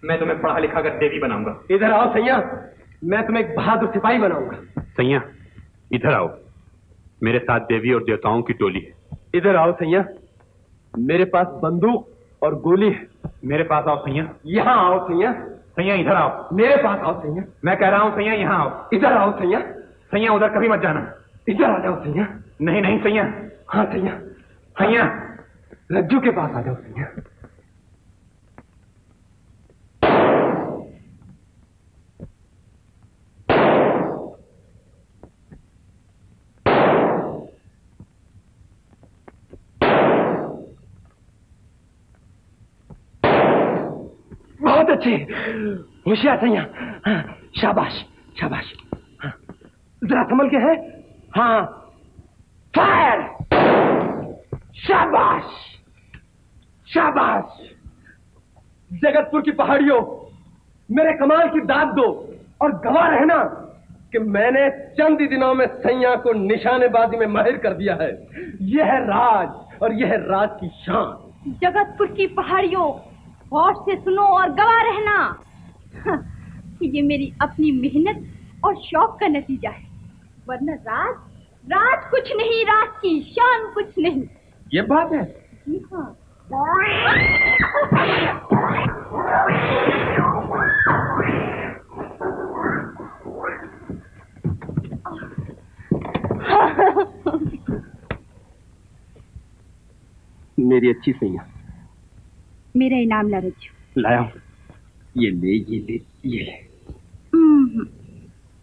मैं तुम्हें पढ़ा लिखा कर देवी बनाऊँगा।
इधर आओ सैया मैं तुम्हें एक बहादुर सिपाही बनाऊँगा।
सैया इधर आओ। मेरे साथ देवी और देवताओं की टोली है।
इधर आओ सैया। मेरे पास बंदूक और गोली है।
मेरे पास आओ सैया।
यहाँ आओ सैया।
सैया इधर आओ।
मेरे पास आओ सैया।
मैं कह रहा हूँ सैया यहाँ आओ।
इधर आओ सैया।
सैया उधर कभी मत जाना।
इधर आ जाओ सैया।
नहीं नहीं सैया।
हाँ सैया।
सैया।
रज्जू के पास आ जाओ सैया। अच्छे होशियार सैया हाँ, शाबाश शाबाश हाँ, जरा संभल के है हाँ फायर शाबाश शाबाश जगतपुर की पहाड़ियों मेरे कमाल की दाद दो। और गवाह रहना कि मैंने चंद ही दिनों में सैया को निशानेबाजी में माहिर कर दिया है। यह है राज और यह है राज की शान।
जगतपुर की पहाड़ियों गौर से सुनो और गवाह रहना। हाँ, ये मेरी अपनी मेहनत और शौक का नतीजा है। वरना राज राज कुछ नहीं राज की शान कुछ नहीं।
ये बात है?
जी हाँ।
मेरी अच्छी सैया।
मेरा इनाम ला रज्जू
लाया हूँ। ये ले ये ले ये ले।
हम्म,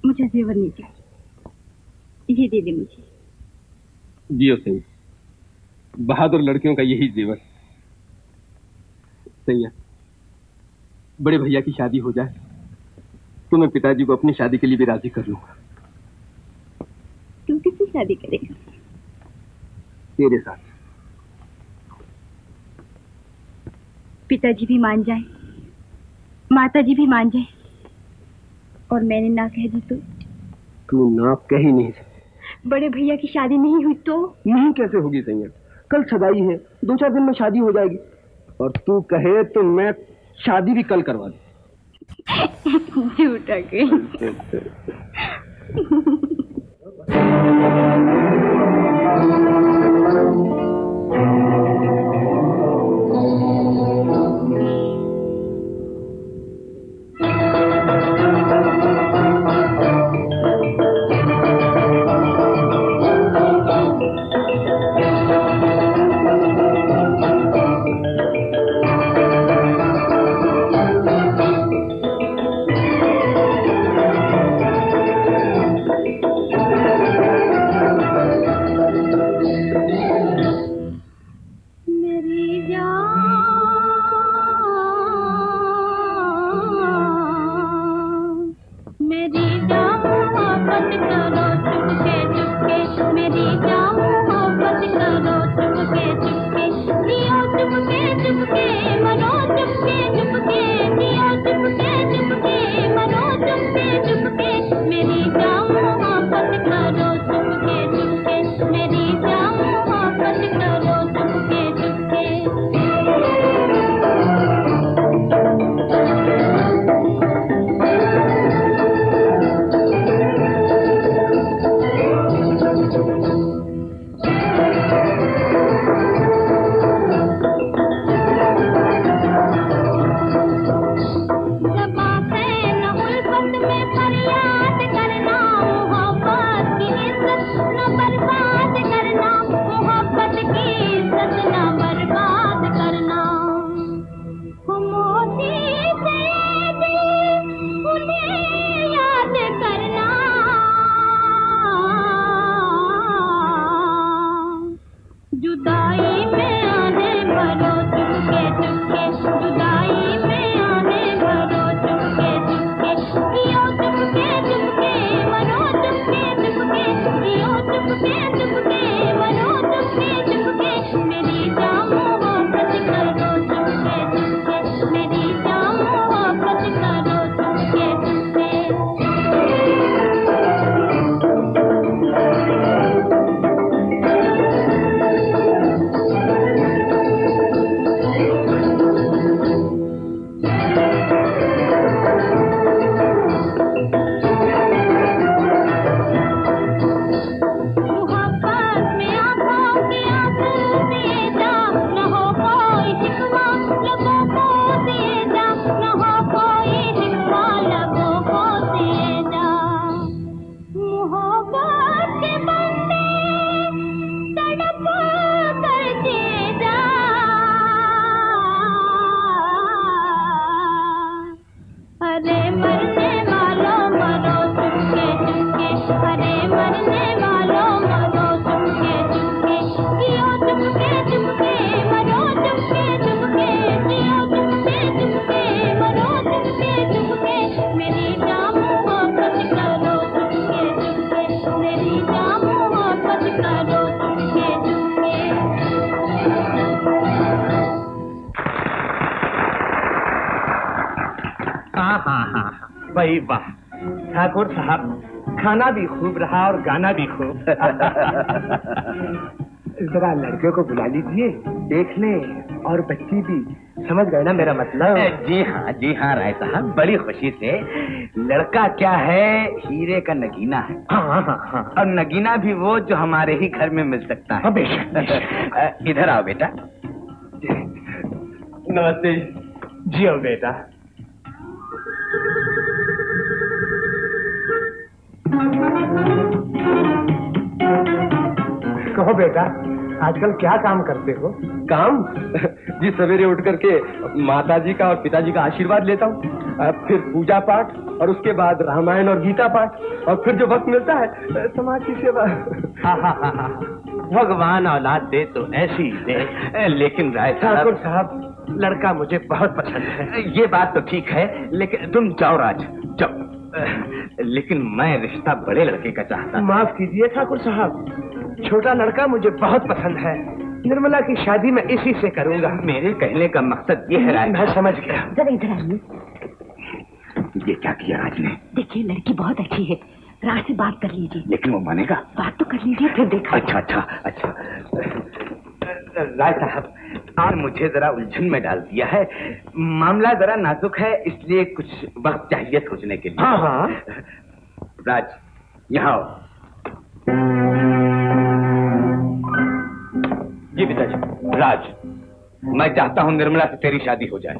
मुझे जेवर नहीं चाहिए। ये दे दे मुझे।
जियो सही बहादुर लड़कियों का यही जीवन सही है। बड़े भैया की शादी हो जाए तो मैं पिताजी को अपनी शादी के लिए भी राज़ी कर लूँगा।
तू किससे शादी करेगा?
तेरे साथ।
पिताजी भी मान जाए माताजी भी मान जाए और मैंने ना कह दी तो।
तू ना कह ही नहीं।
बड़े भैया की शादी नहीं हुई तो?
नहीं कैसे होगी सैया कल सगाई है दो चार दिन में शादी हो जाएगी। और तू कहे तो मैं शादी भी कल करवा दूँ।
झूठा कहीं *laughs*
ही वाह। ठाकुर साहब खाना भी खूब रहा और गाना भी खूब। *laughs* जरा लड़के को बुला लीजिए देख ले और बच्ची भी। समझ गए ना मेरा मतलब?
जी हाँ जी हाँ राय साहब बड़ी खुशी से। लड़का क्या है? हीरे का नगीना है।
हाँ हाँ हाँ
और नगीना भी वो जो हमारे ही घर में मिल सकता है।
हाँ, बेशक, बेशक।
इधर आओ बेटा।
नमस्ते। जियो बेटा। कहो बेटा आजकल क्या काम करते हो?
काम? जी सवेरे उठ करके माता जी का और पिताजी का आशीर्वाद लेता हूँ। फिर पूजा पाठ और उसके बाद रामायण और गीता पाठ और फिर जो वक्त मिलता है समाज की सेवा।
हाँ हाँ हाँ भगवान औलाद दे तो ऐसी दे।
लेकिन राय साहब
लड़का मुझे बहुत पसंद है।
ये बात तो ठीक है लेकिन तुम जाओ राज जाओ। लेकिन मैं रिश्ता बड़े लड़के का चाहता हूँ।
माफ़ कीजिए ठाकुर साहब छोटा लड़का मुझे बहुत पसंद है। निर्मला की शादी मैं इसी से करूँगा।
मेरे कहने का मकसद ये है राय
मैं समझ गया।
जरा इधर आइए।
ये क्या किया राज ने?
देखिए लड़की बहुत अच्छी है। राज से बात कर लीजिए।
लेकिन वो मानेगा?
बात तो कर लीजिए फिर देखा।
अच्छा अच्छा अच्छा। राय साहब और मुझे जरा उलझन में डाल दिया है। मामला जरा नाजुक है इसलिए कुछ वक्त चाहिए सोचने के लिए।
हाँ हाँ।
राज यहाँ आओ।
जी पिताजी।
राज मैं चाहता हूँ निर्मला से तेरी शादी हो जाए।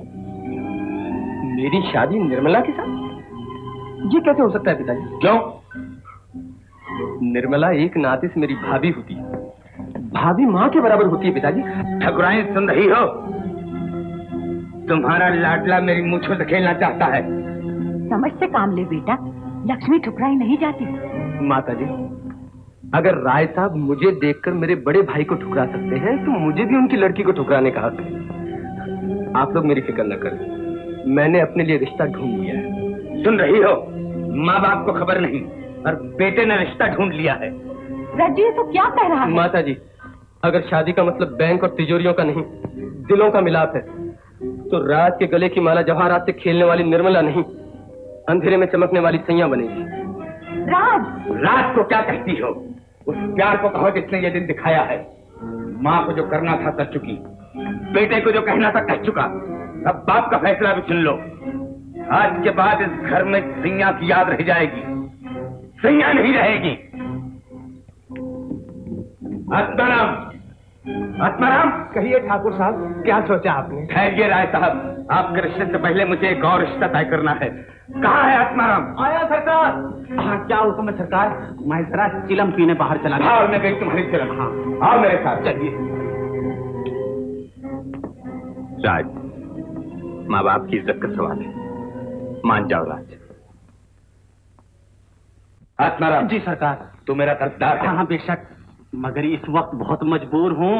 मेरी शादी निर्मला के साथ? ये कैसे हो सकता है पिताजी?
क्यों?
निर्मला एक नाते से मेरी भाभी होती है। भाभी माँ के बराबर होती है पिताजी।
ठकुराइन सुन रही हो? तुम्हारा लाडला मेरी मूछों से खेलना चाहता है।
समझ से काम ले बेटा। लक्ष्मी ठुकराई नहीं जाती।
माता जी अगर राय साहब मुझे देखकर मेरे बड़े भाई को ठुकरा सकते हैं तो मुझे भी उनकी लड़की को ठुकराने का हक है। आप लोग मेरी फ़िक्र न करें। मैंने अपने लिए रिश्ता ढूंढ लिया है।
सुन रही हो? माँ बाप को खबर नहीं और बेटे ने रिश्ता ढूंढ लिया है।
रज्जू ये तो क्या कह रहा है?
माता जी अगर शादी का मतलब बैंक और तिजोरियों का नहीं दिलों का मिलाप है तो रात के गले की माला जवाहरात से खेलने वाली निर्मला नहीं अंधेरे में चमकने वाली सैया बनेगी।
राज!
रात को क्या कहती हो? उस प्यार को कहो जिसने ये दिन दिखाया है। माँ को जो करना था कर चुकी। बेटे को जो कहना था कह चुका। अब बाप का फैसला भी सुन लो। आज के बाद इस घर में सैया की याद रह जाएगी। सैया नहीं रहेगी। आत्माराम आत्माराम
कहिए ठाकुर साहब क्या सोचा आपने?
ठहरिए राय साहब आपके रिश्ते से पहले मुझे एक और रिश्ता तय करना है। कहाँ है आत्माराम
आया सरकार। हाँ क्या हुक्म है सरकार? मैं जरा चिलम पीने बाहर चला गया।
आओ मैं गई तुम्हारी तरफ़ हाँ। आओ मेरे साथ।
चलिए।
राज माँ बाप की इज़्ज़त का सवाल है। मान जाओ राज।
आत्माराम
जी सरकार।
तू मेरा कर्जदार है
हाँ बेशक। मगर इस वक्त बहुत मजबूर हूँ।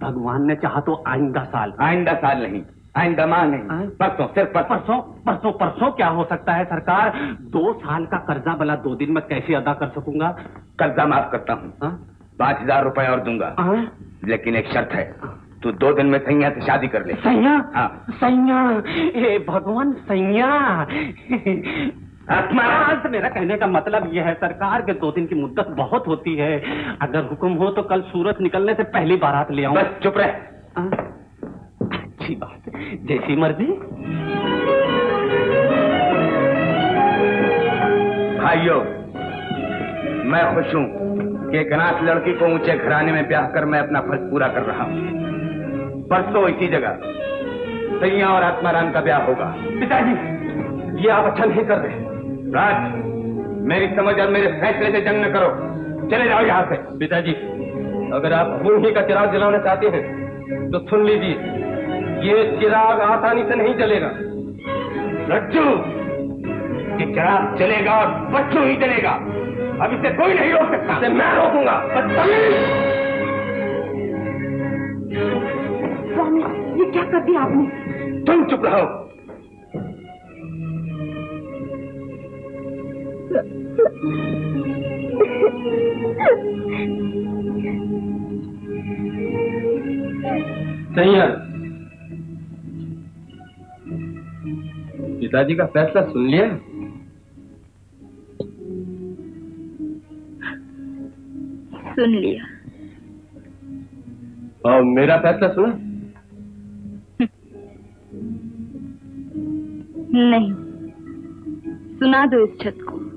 भगवान ने चाहा तो आइंदा साल।
आइंदा साल नहीं आइंदा माह नहीं परसों सिर्फ़ परसों
परसों परसों परसों क्या हो सकता है सरकार? दो साल का कर्जा भला दो दिन में कैसे अदा कर सकूँगा?
कर्जा माफ़ करता हूँ? पाँच हज़ार रुपए और दूँगा।
हाँ?
लेकिन एक शर्त है तू दो दिन में सैया से शादी कर ले।
सैया?
हाँ।
सैया? भगवान सैया?
आत्माराम
आज मेरा कहने का मतलब यह है सरकार के दो दिन की मुद्दत बहुत होती है। अगर हुक्म हो तो कल सूरत निकलने से पहली बारात ले आऊँ।
बस चुप रह।
हाँ? अच्छी बात जैसी मर्ज़ी।
भाइयों मैं खुश हूँ कि एक अनाथ लड़की को ऊँचे घराने में ब्याह कर मैं अपना फ़र्ज़ पूरा कर रहा हूँ। परसों इसी जगह सैया और आत्माराम का ब्याह होगा।
पिताजी ये आप अच्छा नहीं कर रहे।
राज मेरी समझ और मेरे फैसले से जंग न करो। चले जाओ यहाँ से।
पिताजी अगर आप खून ही का चिराग जलाना चाहते हैं तो सुन लीजिए ये चिराग आसानी से नहीं जलेगा।
रज्जू ये चराग चलेगा और बच्चों ही चलेगा अब इसे कोई नहीं रोक सकता।
इसे मैं रोकूँगा।
स्वामी ये क्या कर दिया आपने?
तुम चुप रहो।
सैया पिताजी का फैसला सुन लिया?
सुन लिया।
और मेरा फैसला सुना?
नहीं सुना दो इस छत को।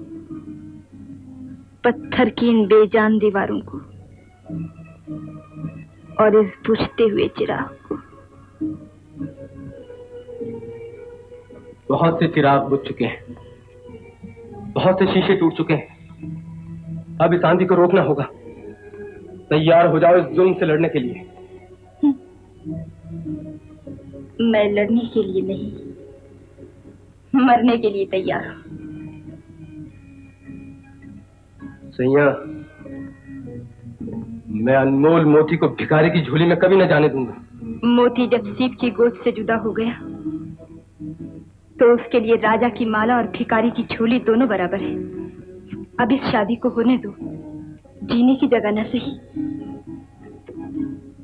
पत्थर की इन बेजान दीवारों को और इस बुझते हुए चिराग को।
बहुत से चिराग बुझ चुके हैं। बहुत से शीशे टूट चुके हैं। अब इस आंधी को रोकना होगा। तैयार हो जाओ इस जुल्म से लड़ने के लिए।
मैं लड़ने के लिए नहीं मरने के लिए तैयार हूँ।
सैया मैं अनमोल मोती को भिखारी की झोली में कभी न जाने दूँगा।
मोती जब सीप की गोद से जुदा हो गया तो उसके लिए राजा की माला और भिखारी की झोली दोनों बराबर है। अब इस शादी को होने दो। जीने की जगह न सही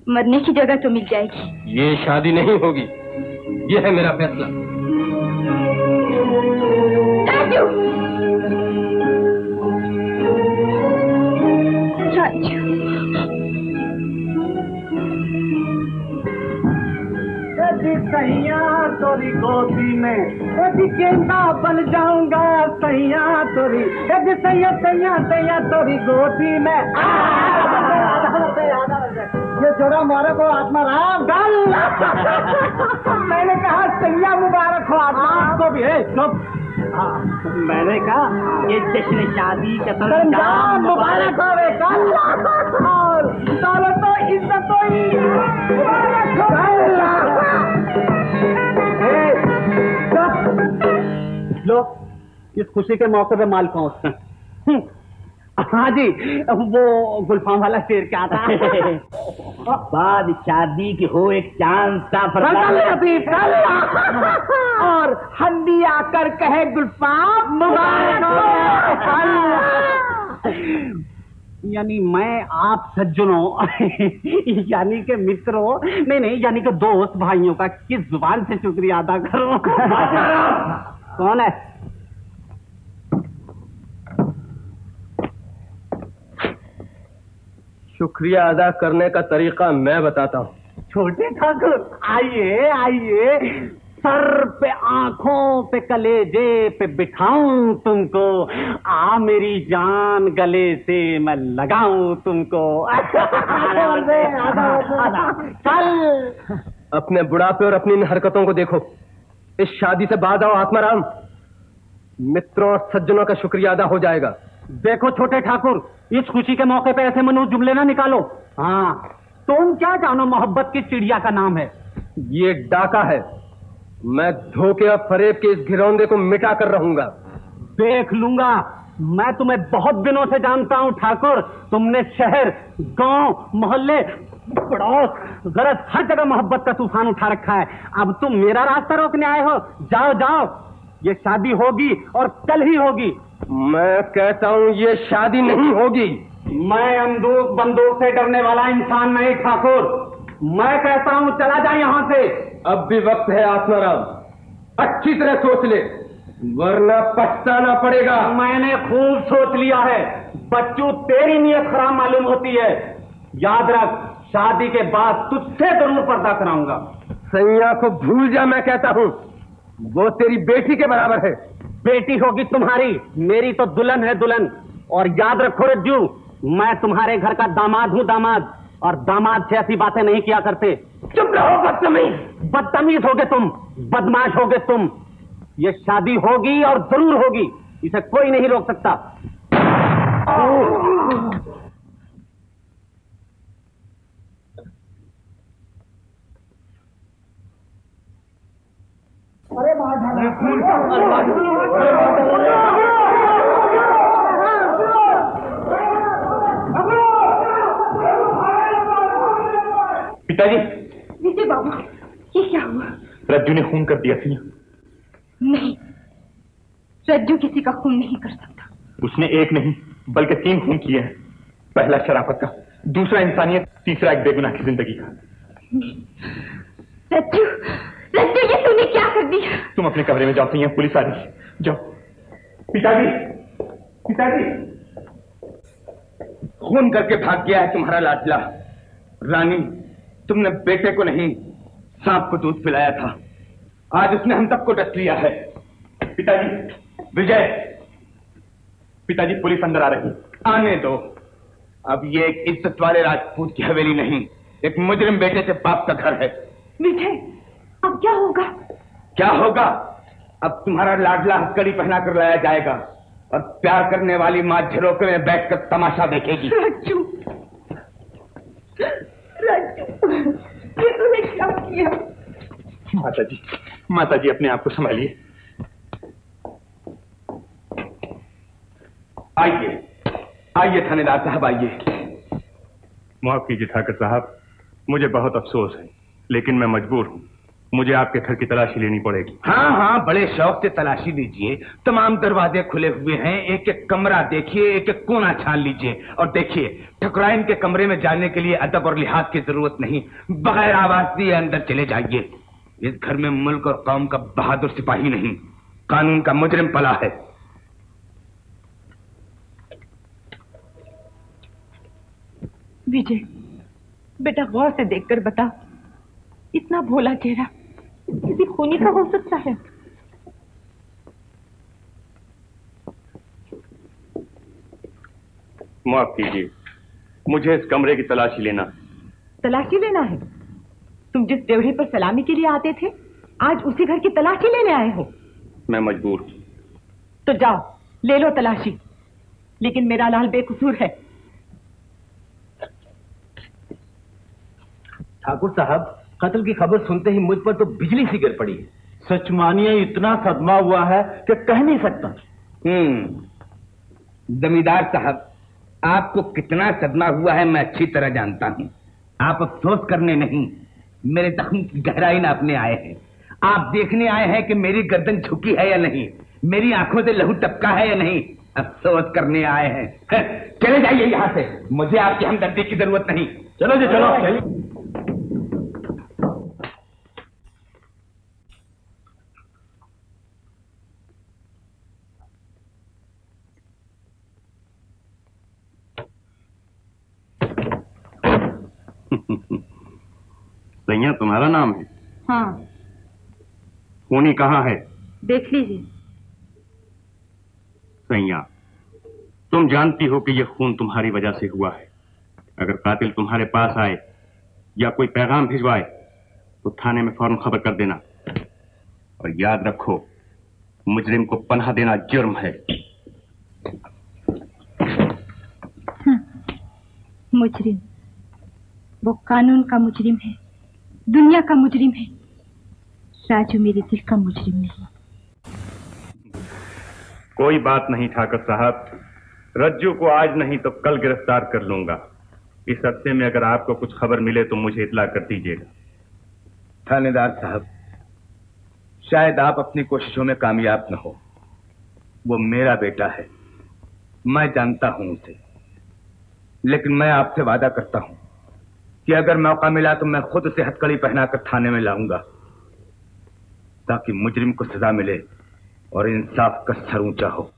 मरने की जगह तो मिल जाएगी।
ये शादी नहीं होगी। ये है मेरा फैसला।
राजू
यदि सैया तोरी गोदी में यदि गेंदा बन जाऊँगा सैया तोरी यदि सैया सैया सैया तोरी गोदी में ये छोरा मारे को आत्मा राम गल मैंने कहा सैया मुबारक हो आत्मा आपको भी है मैंने कहा ये जश्न शादी का सरंजाम मुबारक। हो रे कल और दौलत तो इज़्ज़त तो मुबारक लो इस खुशी के मौके पे माल पहुँच हाँ जी वो गुलफाम वाला शेर क्या था? *laughs*
बाद शादी की हो एक चाँद सा। *laughs*
और हंडी आकर कहे गुलफाम मुबारक *laughs* यानी मैं आप सज्जनों यानी के मित्रों नहीं नहीं यानी के दोस्त भाइयों का किस ज़ुबान से शुक्रिया अदा करूँ? कौन है?
शुक्रिया अदा करने का तरीका मैं बताता हूँ।
छोटे ठाकुर आइए आइए। सर पे आँखों पे कलेजे पे बिठाऊं तुमको। आ मेरी जान गले से मैं लगाऊँ तुमको। चल।
अपने बुढ़ापे और अपनी इन हरकतों को देखो। इस शादी से बाद आओ आत्माराम। मित्रों और सज्जनों का शुक्रिया अदा हो जाएगा।
देखो छोटे ठाकुर इस खुशी के मौके पे ऐसे मनु जुमले ना निकालो। हाँ तुम क्या जानो मोहब्बत की चिड़िया का नाम है।
ये डाका है। मैं धोखे और फरेब के इस घिरौंदे को मिटा कर रहूँगा।
देख लूँगा। मैं तुम्हें बहुत दिनों से जानता हूँ ठाकुर। तुमने शहर गाँव मोहल्ले पड़ोस गरज हर जगह मोहब्बत का तूफ़ान उठा रखा है। अब तुम मेरा रास्ता रोकने आए हो। जाओ जाओ। ये शादी होगी और कल ही होगी।
मैं कहता हूँ ये शादी नहीं होगी।
मैं अंदूक बंदूक से डरने वाला इंसान नहीं ठाकुर। मैं कहता हूँ चला जाए यहाँ से।
अब भी वक्त है आत्माराम। अच्छी तरह सोच ले वरना पछताना पड़ेगा।
मैंने खूब सोच लिया है। बच्चू तेरी नीयत खराब मालूम होती है। याद रख शादी के बाद तुझसे ज़रूर पर्दा कराऊँगा।
सैया को भूल जा मैं कहता हूँ। वो तेरी बेटी के बराबर है।
बेटी होगी तुम्हारी। मेरी तो दुल्हन है दुल्हन। और याद रखो रज्जू मैं तुम्हारे घर का दामाद हूँ दामाद। और दामाद से ऐसी बातें नहीं किया करते।
चुप रहो बदतमीज।
बदतमीज होगे तुम बदमाश होगे तुम। ये शादी होगी और ज़रूर होगी। इसे कोई नहीं रोक सकता।
पिताजी।
विजय बाबू ये क्या हुआ?
रज्जू ने खून कर दिया सिंह
नहीं रज्जू किसी का खून नहीं कर सकता।
उसने एक नहीं बल्कि तीन खून किए हैं। पहला शराफत का दूसरा इंसानियत तीसरा एक बेगुनाह की ज़िंदगी का।
रज्जू रज्जू ये तूने क्या कर दिया?
तुम अपने कमरे में जाओ सिंह पुलिस आ रही है। जाओ। पिताजी पिताजी।
खून करके भाग गया है तुम्हारा लाडला। रानी तुमने बेटे को नहीं सांप को दूध पिलाया था। आज उसने हम सबको डस लिया है।
पिताजी विजय। पिताजी पुलिस अंदर आ रही
आने दो। अब ये एक इज़्ज़त वाले राजपूत की हवेली नहीं एक मुजरिम बेटे से बाप का घर है।
विजय अब क्या होगा?
क्या होगा? अब तुम्हारा लाडला हथकड़ी पहना कर लाया जाएगा और प्यार करने वाली माँ झरोके में बैठकर तमाशा देखेगी।
राजू राजू ये तूने क्या किया?
माता जी माता जी अपने आप को संभालिए।
आइए आइए थानेदार साहब आइए।
माफ़ कीजिए ठाकर साहब मुझे बहुत अफसोस है लेकिन मैं मजबूर हूँ। मुझे आपके घर की तलाशी लेनी पड़ेगी।
हाँ हाँ बड़े शौक से तलाशी लीजिए। तमाम दरवाजे खुले हुए हैं। एक एक कमरा देखिए एक एक कोना छान लीजिए। और देखिए ठकुराइन के कमरे में जाने के लिए अदब और लिहाज की ज़रूरत नहीं। बगैर आवाज़ दिए अंदर चले जाइए। इस घर में मुल्क और कौम का बहादुर सिपाही नहीं। कानून का मुजरिम पला है।
विजय बेटा गौर से देखकर बता इतना भोला चेहरा किसी खूनी का हो सकता है?
माफ़ कीजिए मुझे इस कमरे की तलाशी लेना। है
तलाशी लेना है? तुम जिस डेवढ़ी पर सलामी के लिए आते थे आज उसी घर की तलाशी लेने आए हो।
मैं मजबूर हूँ।
तो जाओ ले लो तलाशी। लेकिन मेरा लाल बेकसूर है।
ठाकुर साहब कत्ल की खबर सुनते ही मुझ पर तो बिजली सी गिर पड़ी।
सच मानिए इतना सदमा हुआ है कि कह नहीं सकता।
हम्म जमींदार साहब आपको कितना सदमा हुआ है मैं अच्छी तरह जानता हूँ। आप अफसोस करने नहीं मेरे दम की गहराई नापने आए हैं। आप देखने आए हैं कि मेरी गर्दन झुकी है या नहीं मेरी आँखों से लहू टपका है या नहीं। अफसोस करने आए हैं। *laughs* चले जाइए यहाँ से मुझे आपकी हमदर्दी की ज़रूरत नहीं।
चलो जी चलो। चलिए
सैया तुम्हारा नाम है।
हाँ।
खूनी कहाँ है?
देख लीजिए।
सैया तुम जानती हो कि यह खून तुम्हारी वजह से हुआ है। अगर कातिल तुम्हारे पास आए या कोई पैगाम भिजवाए तो थाने में फ़ौरन खबर कर देना। और याद रखो मुजरिम को पनाह देना जुर्म है।
मुजरिम वो कानून का मुजरिम है। दुनिया का मुजरिम है। राजू मेरे दिल का मुजरिम नहीं
कोई बात नहीं ठाकर साहब। रज्जू को आज नहीं तो कल गिरफ़्तार कर लूँगा। इस हफ़्ते में अगर आपको कुछ खबर मिले तो मुझे इतला कर दीजिएगा।
थानेदार साहब शायद आप अपनी कोशिशों में कामयाब न हो। वो मेरा बेटा है। मैं जानता हूँ उसे। लेकिन मैं आपसे वादा करता हूँ। कि अगर मौका मिला तो मैं खुद उसे हथकड़ी पहनाकर थाने में लाऊँगा, ताकि मुजरिम को सजा मिले और इंसाफ का सर ऊँचा हो।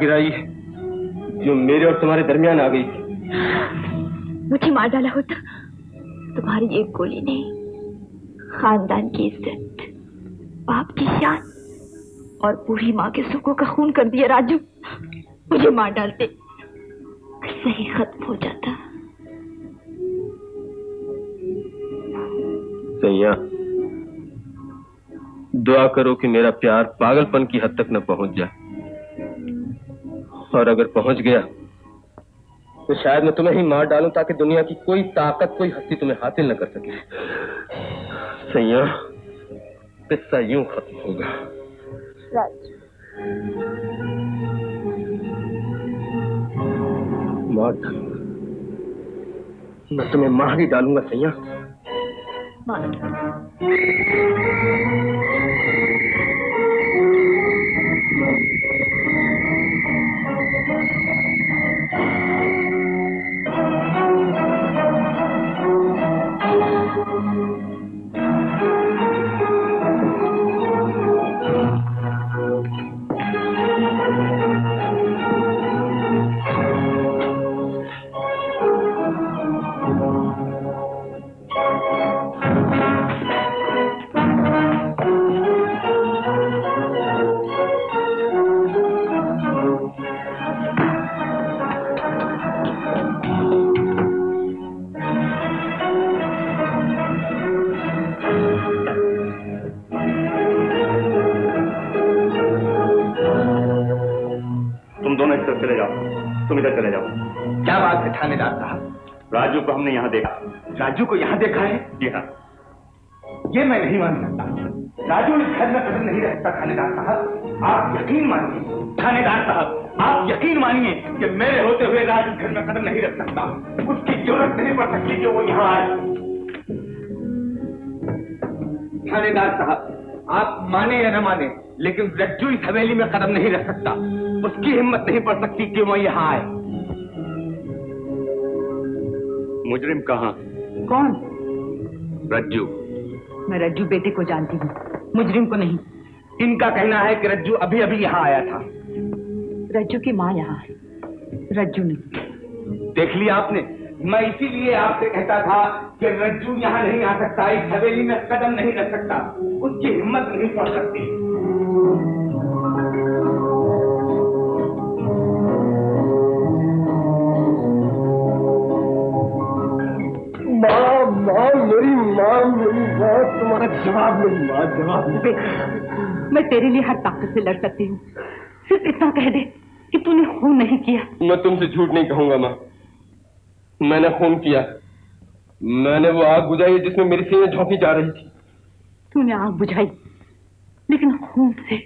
गिराई जो मेरे और तुम्हारे दरमियान आ गई। थी
मुझे मार डाला होता तुम्हारी एक गोली ने खानदान की इज़्ज़त बाप की शान और बूढ़ी माँ के सुखों का खून कर दिया राजू। मुझे मार डालते सही खत्म हो जाता।
सैया दुआ करो कि मेरा प्यार पागलपन की हद तक न पहुँच जाए। और अगर पहुँच गया तो शायद मैं तुम्हें ही मार डालूं ताकि दुनिया की कोई ताकत कोई हस्ती तुम्हें हासिल न कर सके। सैया किस्सा यूँ खत्म होगा। मार डालूँगा। मैं तुम्हें मार ही डालूँगा सैया
मार।
तुम इधर चले जाओ।
क्या बात है थानेदार साहब?
राजू को हमने यहाँ देखा।
राजू को यहाँ देखा है?
जी हाँ।
ये मैं नहीं मान सकता। राजू इस घर में कदम नहीं रह सकता थानेदार साहब। आप यकीन मानिए थानेदार साहब आप यकीन मानिए कि मेरे होते हुए राजू घर में कदम नहीं रख सकता। उसकी ज़रूरत नहीं पड़ सकती कि वो यहाँ आए। थानेदार साहब आप माने या न माने लेकिन रज्जू इस हवेली में कदम नहीं रख सकता। उसकी हिम्मत नहीं पड़ सकती कि वो यहाँ आए।
मुजरिम कहाँ?
कौन?
रज्जू।
मैं रज्जू बेटे को जानती हूँ। मुजरिम को नहीं।
इनका कहना है कि रज्जू अभी अभी यहाँ आया था।
रज्जू की माँ यहाँ है। रज्जू नहीं।
देख लिया आपने? मैं इसीलिए आपसे कहता था कि रज्जू यहाँ नहीं आ सकता इस हवेली में कदम नहीं रख सकता उसकी हिम्मत नहीं पड़ सकती।
माँ माँ मेरी माँ मेरी माँ तुम्हारा जवाब मेरी माँ जवाब
मैं तेरे लिए हर ताकत से लड़ सकती हूँ। सिर्फ़ इतना कह दे कि तूने खून नहीं किया।
मैं तुमसे झूठ नहीं कहूँगा माँ। मैंने खून किया। मैंने वो आग बुझाई जिसमें मेरी सीने झोंकी जा रही थी।
तूने आग बुझाई लेकिन खून से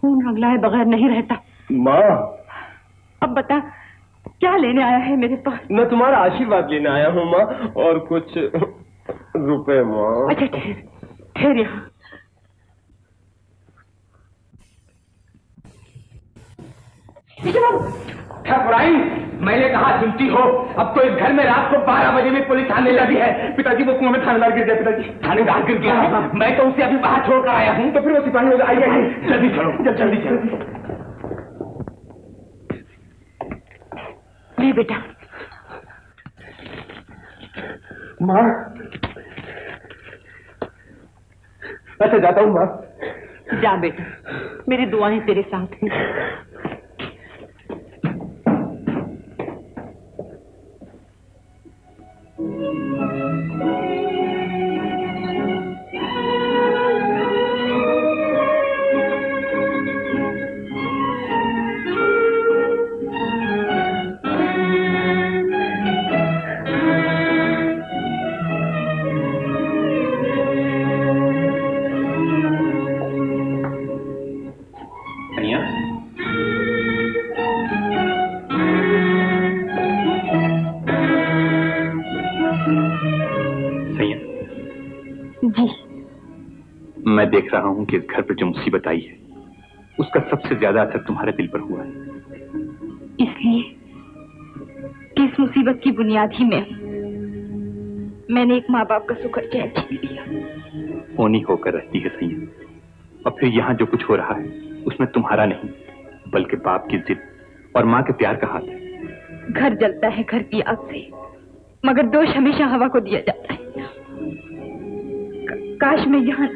खून रंगलाए बगैर नहीं रहता।
माँ।
अब बता क्या लेने आया है मेरे पास?
मैं तुम्हारा आशीर्वाद लेने आया हूँ माँ और कुछ रुपए माँ।
अच्छा ठहर ठहर यहाँ।
ठाकुराइन मैंने कहा सुनती हो। अब तो इस घर में रात को बारह बजे में पुलिस आने लगी है। पिताजी वो कुएँ में थानेदार गिर गया पिताजी। थानेदार गिर गया है? मैं तो उसे अभी बाहर छोड़ कर आया हूँ। तो फिर वो सिपाही हो आइए। आइए जल्दी चलो। जल्दी जल्दी चलो।
ले बेटा।
माँ। अच्छा जाता हूँ माँ।
जा बेटा। मेरी दुआएँ तेरे साथ हैं।
रहा हूँ कि इस घर पर जो मुसीबत आई है उसका सबसे ज़्यादा असर तुम्हारे दिल पर हुआ है।
इसलिए कि इस मुसीबत की बुनियाद ही मैं मैंने एक माँ बाप का सुख और चैन छीन लिया।
होनी होकर रहती है सैया और फिर यहाँ जो कुछ हो रहा है उसमें तुम्हारा नहीं बल्कि बाप की जिद और माँ के प्यार का हाथ है।
घर जलता है घर की आग से मगर दोष हमेशा हवा को दिया जाता है। काश मैं यहाँ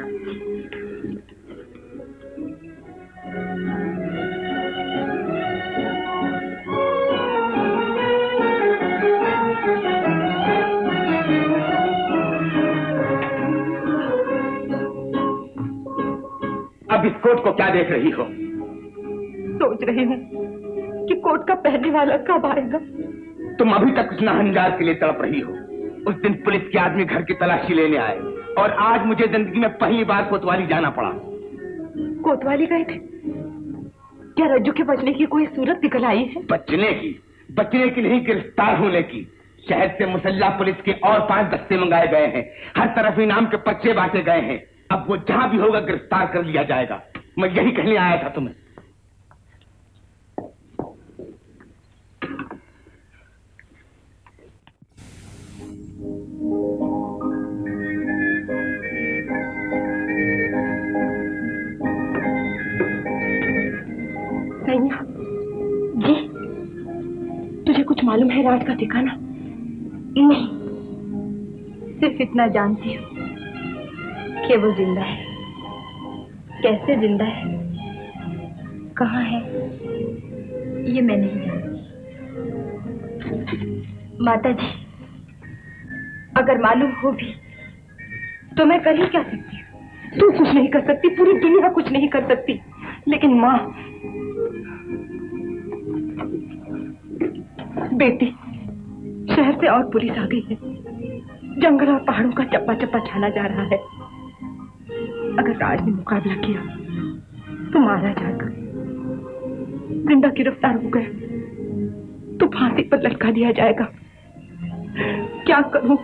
कोट को क्या देख रही हो?
सोच रही हूँ कि कोट का पहनने वाला कब आएगा।
तुम अभी तक उस नाहंगार के लिए तड़प रही हो। उस दिन पुलिस के आदमी घर की तलाशी लेने आए और आज मुझे ज़िंदगी में पहली बार कोतवाली जाना पड़ा।
कोतवाली गए थे? क्या रज्जू के बचने की कोई सूरत निकल आई है?
बचने की? बचने की नहीं गिरफ़्तार होने की। शहर से मुसल्ला पुलिस के और पाँच दस्ते मंगाए गए हैं। हर तरफ़ इनाम के पर्चे बांटे गए हैं। अब वो जहाँ भी होगा, गिरफ़्तार कर लिया जाएगा। मैं यही कहने आया था तुम्हें।
तुझे कुछ मालूम है रात का ठिकाना? नहीं, सिर्फ़ इतना जानती हूँ। कि वो ज़िंदा है। कैसे ज़िंदा है? कहाँ है? ये मैं नहीं जानती। माता जी अगर मालूम हो भी तो मैं कर ही क्या सकती हूँ। तू कुछ नहीं कर सकती, पूरी दुनिया कुछ नहीं कर सकती। लेकिन माँ, बेटी, शहर से और पुलिस आ गई है। जंगल और पहाड़ों का चप्पा चप्पा छाना जा रहा है। अगर राज ने मुकाबला किया तो मारा जाएगा। ज़िंदा गिरफ़्तार हो गए तो फांसी पर लटका दिया जाएगा। क्या करूँ?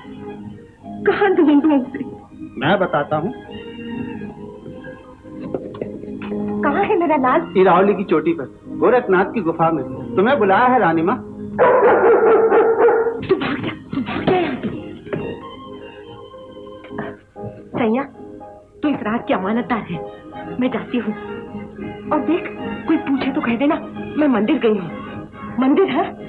कहाँ ढूंढूं उसे?
मैं बताता हूँ।
कहाँ है मेरा लाल
इरावली की चोटी पर गोरखनाथ की गुफा में। तुम्हें बुलाया है रानी माँ?
तू भाग जा तू भाग जा सैया तो इस रात की अमानतदार है। मैं जाती हूँ। और देख, कोई पूछे तो कह देना, मैं मंदिर गई हूँ। मंदिर है?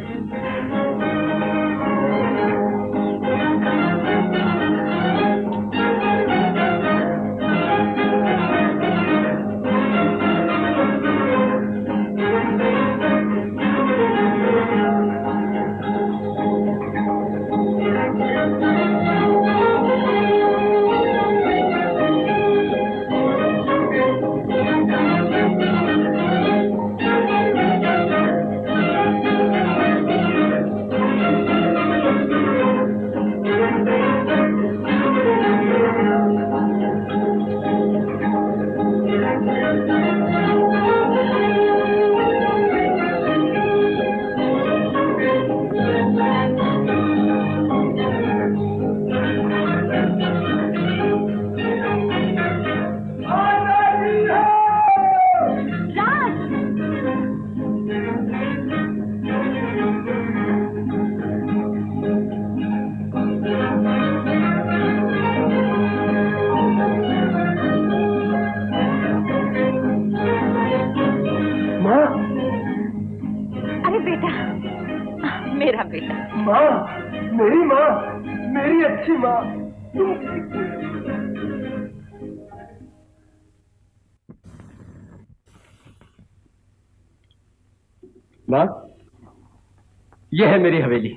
यह है मेरी हवेली।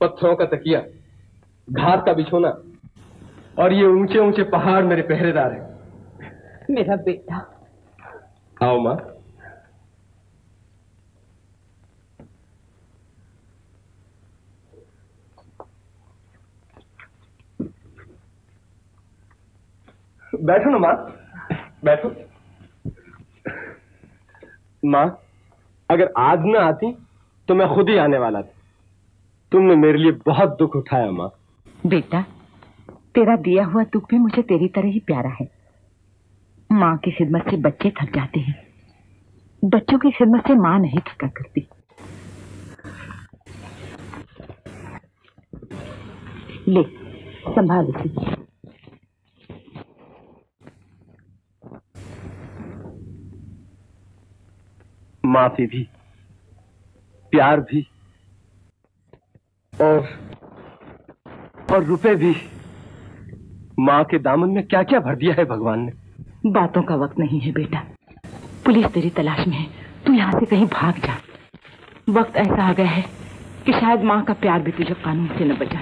पत्थरों का तकिया घास का बिछोना और ये ऊँचे ऊँचे पहाड़ मेरे पहरेदार हैं।
मेरा बेटा।
आओ माँ। बैठो ना माँ बैठो। माँ अगर आज ना आती तो मैं खुद ही आने वाला था। तुमने मेरे लिए बहुत दुख उठाया माँ।
बेटा तेरा दिया हुआ दुख भी मुझे तेरी तरह ही प्यारा है। माँ की खिदमत से बच्चे थक जाते हैं। बच्चों की खिदमत से माँ नहीं थका करती। ले संभाल इसे
माफ़ी भी प्यार भी और और रुपए भी। माँ के दामन में क्या क्या भर दिया है भगवान ने?
बातों का वक्त नहीं है बेटा। पुलिस तेरी तलाश में है। तू यहाँ से कहीं भाग जा। वक्त ऐसा आ गया है कि शायद माँ का प्यार भी तुझे कानून से न बचा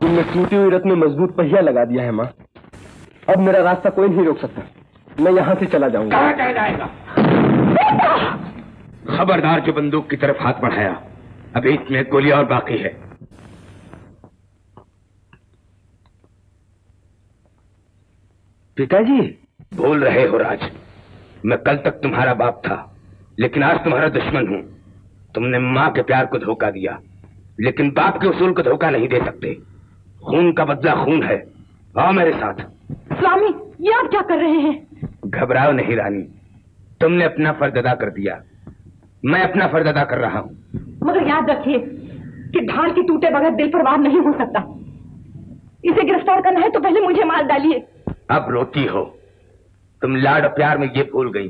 तुमने टूटी हुई रथ में मज़बूत पहिया लगा दिया है माँ। अब मेरा रास्ता कोई नहीं रोक सकता। मैं यहाँ से चला जाऊँगा।
कहाँ जाएगा खबरदार जो बंदूक की तरफ़ हाथ बढ़ाया। अभी इसमें गोली और बाकी है।
पिताजी?
भूल रहे हो राज। मैं कल तक तुम्हारा बाप था लेकिन आज तुम्हारा दुश्मन हूँ। तुमने माँ के प्यार को धोखा दिया लेकिन बाप के उसूल को धोखा नहीं दे सकते। खून का बदला खून है। आओ मेरे साथ।
स्वामी ये आप क्या कर रहे हैं?
घबराओ नहीं रानी। तुमने अपना फ़र्ज़ अदा कर दिया। मैं अपना फ़र्ज़ अदा कर रहा हूँ।
मगर याद रखिए कि ढाल की टूटे बगैर दिल पर वार नहीं हो सकता। इसे गिरफ़्तार करना है तो पहले मुझे मार डालिए।
अब रोती हो। तुम लाड प्यार में ये भूल गई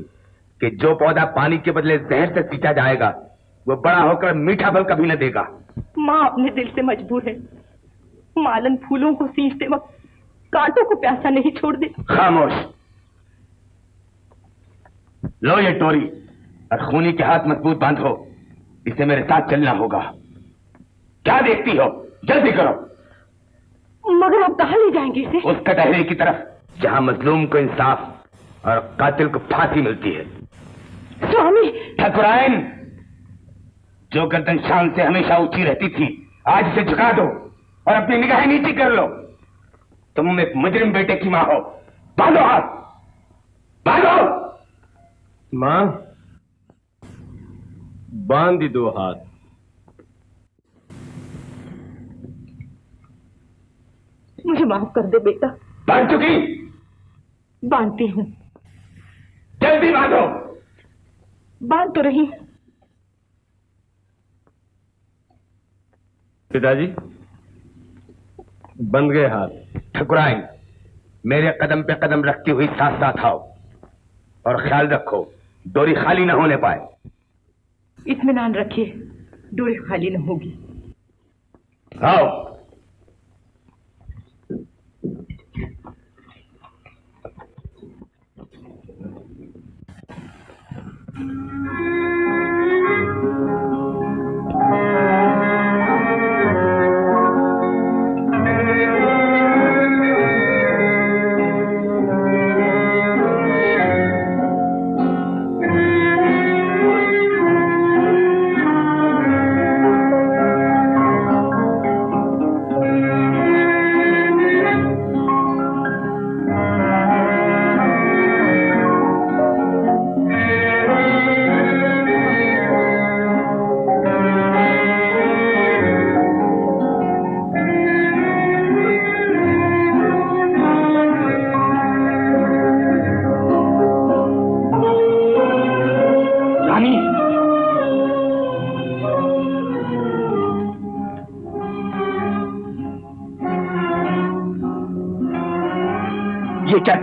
कि जो पौधा पानी के बदले जहर से सींचा जाएगा वो बड़ा होकर मीठा फल कभी न देगा।
माँ अपने दिल से मजबूर है। मालन फूलों को सींचते वक्त कांटों को प्यासा नहीं छोड़ दे
खामोश। लो ये टोरी। और खूनी के हाथ मज़बूत बांधो। इसे मेरे साथ चलना होगा। क्या देखती हो? जल्दी करो।
मगर आप कहा ले जाएँगे इसे?
उस कटहरे की तरफ़ जहाँ मजलूम को इंसाफ और कातिल को फांसी मिलती है।
स्वामी!
ठकुरायन जो गर्दन शान से हमेशा ऊँची रहती थी आज इसे झुका दो और अपनी निगाहें नीची कर लो। तुम एक मुजरिम बेटे की माँ हो। बांधो हाथ। बांधो।
माँ बाँध दो हाथ।
मुझे माफ़ कर दे बेटा।
बाँध चुकी।
बांधती हूँ।
जल्दी बांधो।
बाँध तो रही
पिताजी बंद गए हाथ।
ठकुराइन मेरे कदम पे कदम रखती हुई साथ साथ आओ। और ख्याल रखो डोरी खाली न होने पाए।
इत्मीनान रखिए डोरी खाली न होगी।
आओ।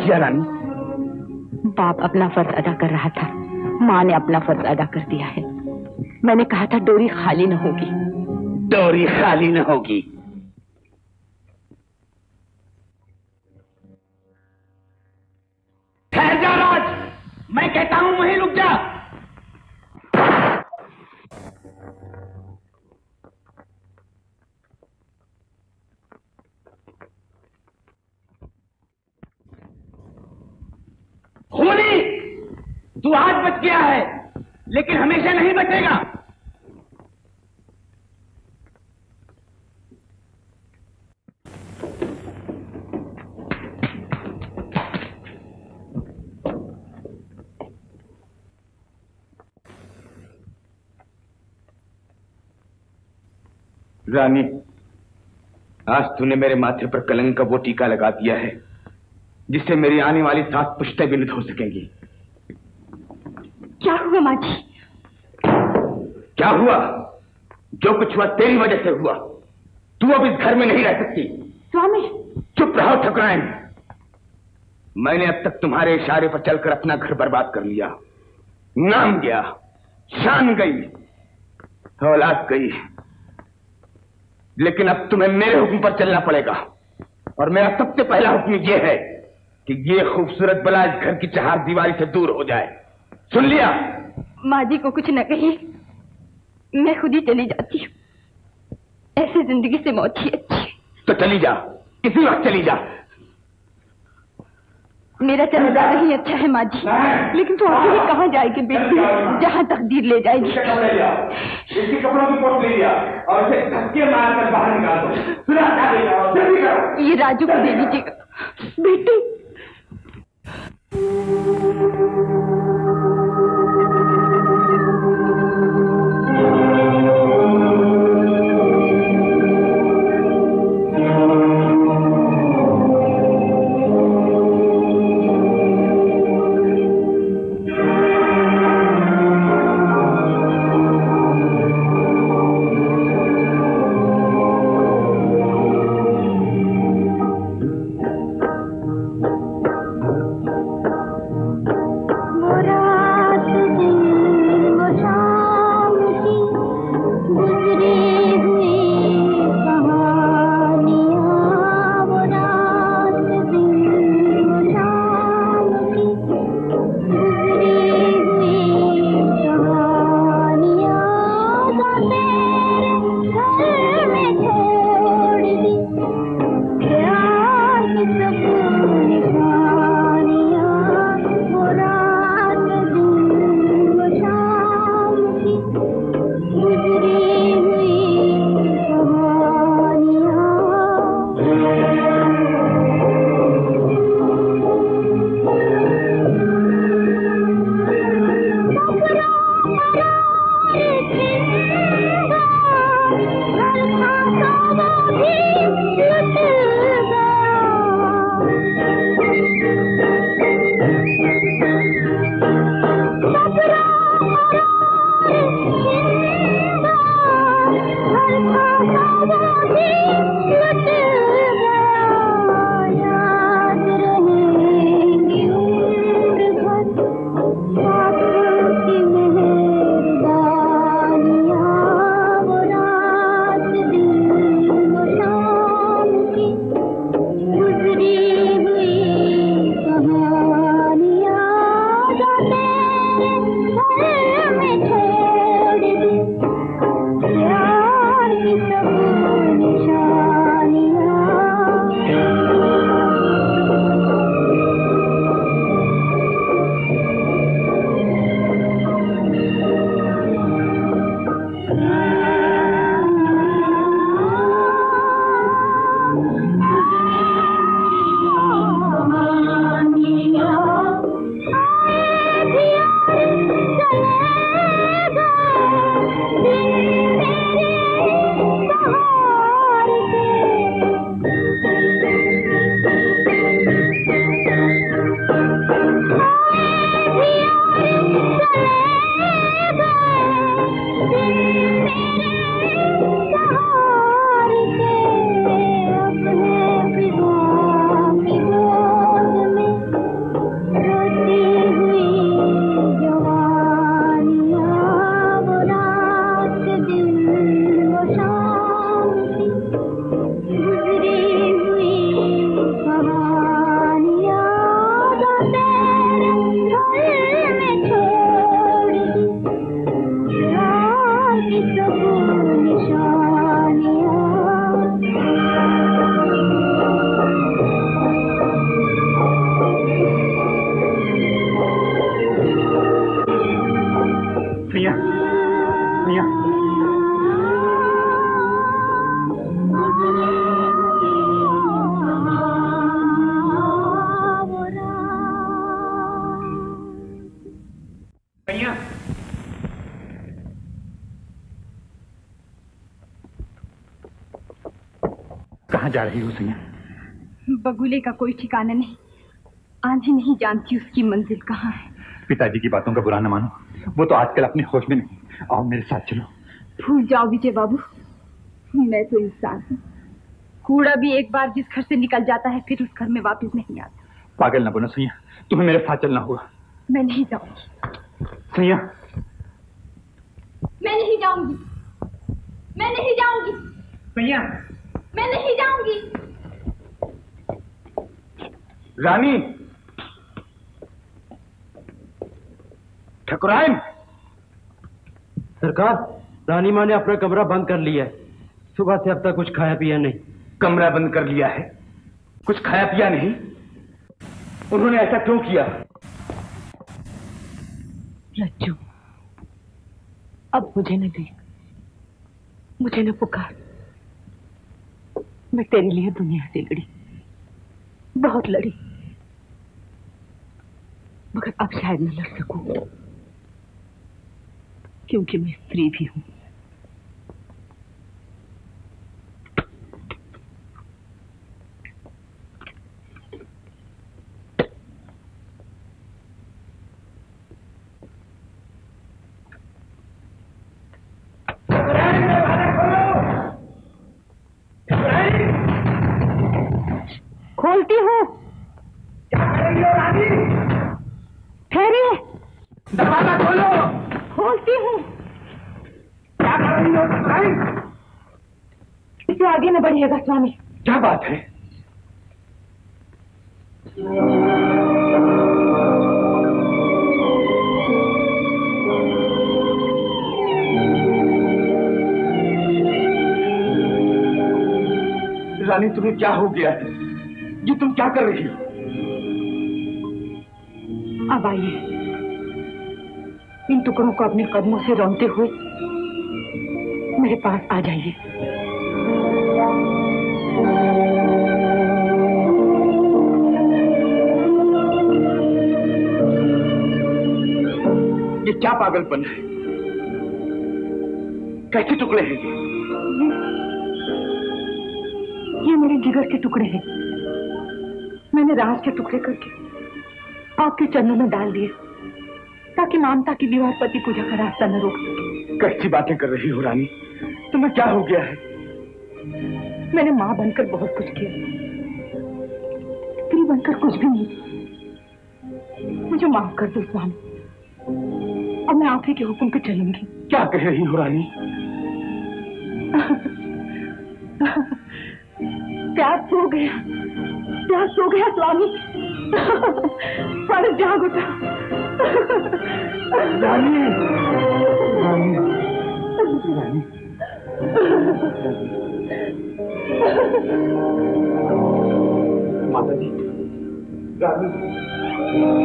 क्या रानी
बाप अपना फ़र्ज़ अदा कर रहा था। माँ ने अपना फ़र्ज़ अदा कर दिया है। मैंने कहा था डोरी खाली न होगी।
डोरी खाली न होगी ठहर जा राज मैं कहता हूँ वहीं रुक जा होली तू आज बच गया है लेकिन हमेशा नहीं बचेगा रानी आज तूने मेरे माथे पर कलंक का वो टीका लगा दिया है जिससे मेरी आने वाली सात पुश्तें विनित हो सकेंगी।
क्या हुआ माँ जी
क्या हुआ? जो कुछ हुआ तेरी वजह से हुआ। तू अब इस घर में नहीं रह सकती।
स्वामी।
चुप रहो ठकुराइन मैंने अब तक तुम्हारे इशारे पर चलकर अपना घर बर्बाद कर लिया। नाम गया शान गई औलाद गई। लेकिन अब तुम्हें मेरे हुक्म पर चलना पड़ेगा। और मेरा सबसे पहला हुक्म यह है कि ये खूबसूरत बला इस घर की चार दीवारी से दूर हो जाए। सुन लिया?
माँ जी को कुछ न कही मैं खुद ही चली जाती हूँ। ऐसी ज़िंदगी से मौत ही अच्छी
तो चली जा। किसी वक्त चली जा।
मेरा चला जा ही अच्छा है माँ जी। लेकिन तो अभी कहाँ जाएगी बेटी? जहाँ तकदीर ले जाएगी।
इसके कपड़ों की कोट ले लिया और धक्के मारकर बाहर निकाल दो। सुना जल्दी करो।
ये राजू को दे दीजिएगा। बेटी। बगुले का कोई ठिकाना नहीं। आज ही नहीं जानती उसकी मंजिल कहाँ है।
पिताजी की बातों का बुरा न मानो। वो तो आजकल अपने होश में नहीं। आओ मेरे साथ चलो।
भूल जाओ विजय बाबू। मैं तो इंसान हूँ। कूड़ा भी एक बार जिस घर से निकल जाता है फिर उस घर में वापस नहीं आता।
पागल न बनो सैया तुम्हें मेरे साथ चलना होगा।
मैं नहीं जाऊँगी।
सैया
मैं नहीं जाऊँगी। मैं नहीं जाऊँगी।
सैया
मैं नहीं जाऊँगी।
रानी। ठकुराइन
सरकार रानी माँ ने अपना कमरा बंद कर लिया है। सुबह से अब तक कुछ खाया पिया नहीं।
कमरा बंद कर लिया है? कुछ खाया पिया नहीं? उन्होंने ऐसा क्यों किया?
रज्जू अब मुझे न देख। मुझे न पुकार। मैं तेरे लिए दुनिया से लड़ी बहुत लड़ी। मगर अब शायद न लड़ सकूँ। क्योंकि मैं स्त्री भी हूँ।
बात है। रानी, तुम्हें क्या हो गया है? ये तुम क्या कर रही हो?
अब आइए। इन टुकड़ों को अपने कदमों से रौनते हुए मेरे पास आ जाइए।
क्या पागलपन है? कैसे टुकड़े हैं ये?
ये मेरे जिगर के टुकड़े हैं। मैंने राज के टुकड़े करके आपके चरणों में डाल दिए ताकि मानता की विवाह पति पूजा का रास्ता न रोक सके।
कैसी बातें कर रही हो रानी? तुम्हें क्या हो गया है?
मैंने माँ बनकर बहुत कुछ किया। स्त्री बनकर कुछ भी नहीं। मुझे माफ़ कर दो स्वामी। ही के हुक्म पे चलूँगी
क्या कह रही हो रानी?
प्यार सो गया। प्यार सो गया स्वामी। पर जाग उठा
रानी। रानी। रानी। माता जी रानी।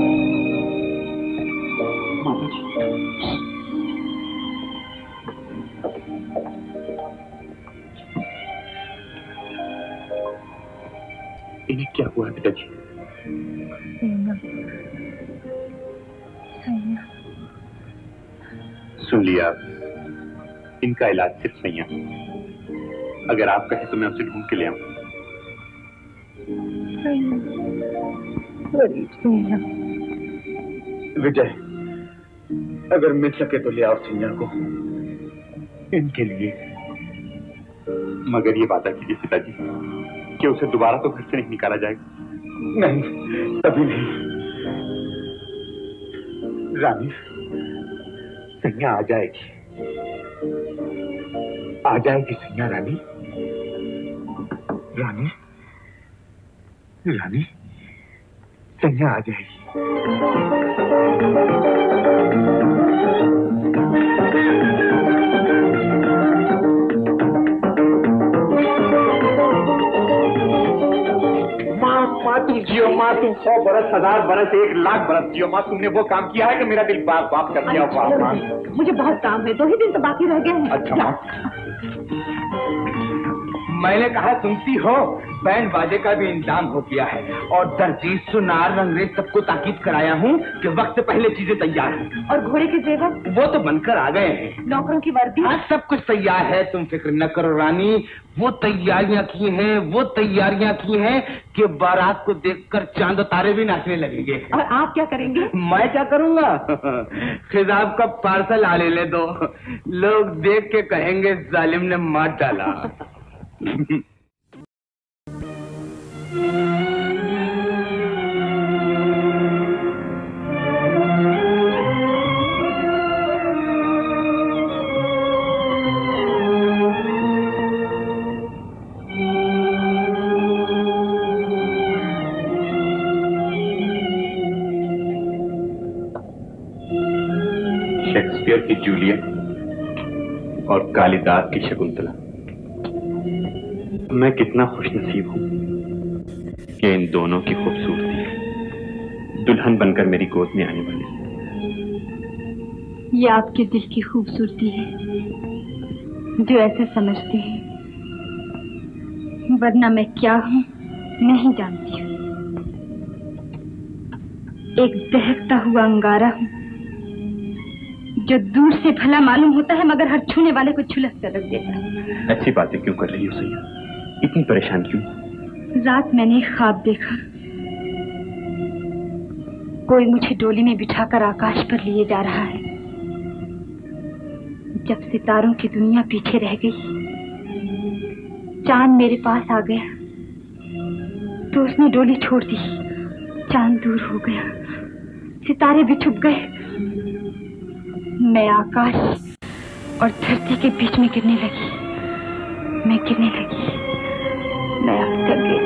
इलाज सिर्फ़ सैया अगर आप कहें तो मैं उसे ढूंढ के ले आऊँ।
विजय, अगर मिल सके तो ले आओ सिंह को।
इनके लिए। मगर ये वादा कीजिए पिताजी, कि उसे दोबारा तो घर से नहीं निकाला जाएगा
नहीं कभी नहीं। रानी सैया आ जाएगी। आ जाएगी सैया रानी। रानी रानी सैया आ जाएगी।
माँ जियो माँ तुम सौ बरस हज़ार बरस एक लाख बरस जियो माँ तुमने वो काम किया है कि मेरा दिल बाप बाप कर दिया बाप
मुझे बहुत काम है दो ही दिन तो बाकी रह गए हैं।
अच्छा
मैंने कहा सुनती हो। बैंड बाजे का भी इंतज़ाम हो गया है। और दर्जी सुनार रंगरेज सबको ताकीद कराया हूँ कि वक्त से पहले चीज़ें तैयार हैं।
और घोड़े के जेवर?
वो तो बनकर आ गए हैं।
नौकरों की वर्दी?
आज सब कुछ तैयार है। तुम फ़िक्र न करो रानी। वो तैयारियाँ की हैं वो तैयारियाँ की हैं कि बारात को देखकर चाँद तारे भी नाचने लगेंगे।
और आप क्या करेंगे?
मैं क्या करूँगा? खिजाब का पार्सल आ ले दो। लोग देख के कहेंगे जालिम ने मार डाला।
शेक्सपियर की जूलियट और कालिदास की शकुंतला। मैं कितना खुशनसीब हूँ कि इन दोनों की खूबसूरती दुल्हन बनकर मेरी गोद में आने वाली है।
ये आपके दिल की खूबसूरती है जो ऐसा समझते हैं। वरना मैं क्या हूँ नहीं जानती हूँ। एक दहकता हुआ अंगारा हूँ जो दूर से भला मालूम होता है मगर हर छूने वाले को झुलस कर रख देता है।
ऐसी बातें क्यों कर रही हो सैया इतनी परेशान क्यों?
रात मैंने एक ख्वाब देखा। कोई मुझे डोली में बिठाकर आकाश पर लिए जा रहा है। जब सितारों की दुनिया पीछे रह गई, चाँद मेरे पास आ गया। तो उसने डोली छोड़ दी। चाँद दूर हो गया। सितारे भी छुप गए। मैं आकाश और धरती के बीच में गिरने लगी। मैं गिरने लगी। मैं अब तक गिर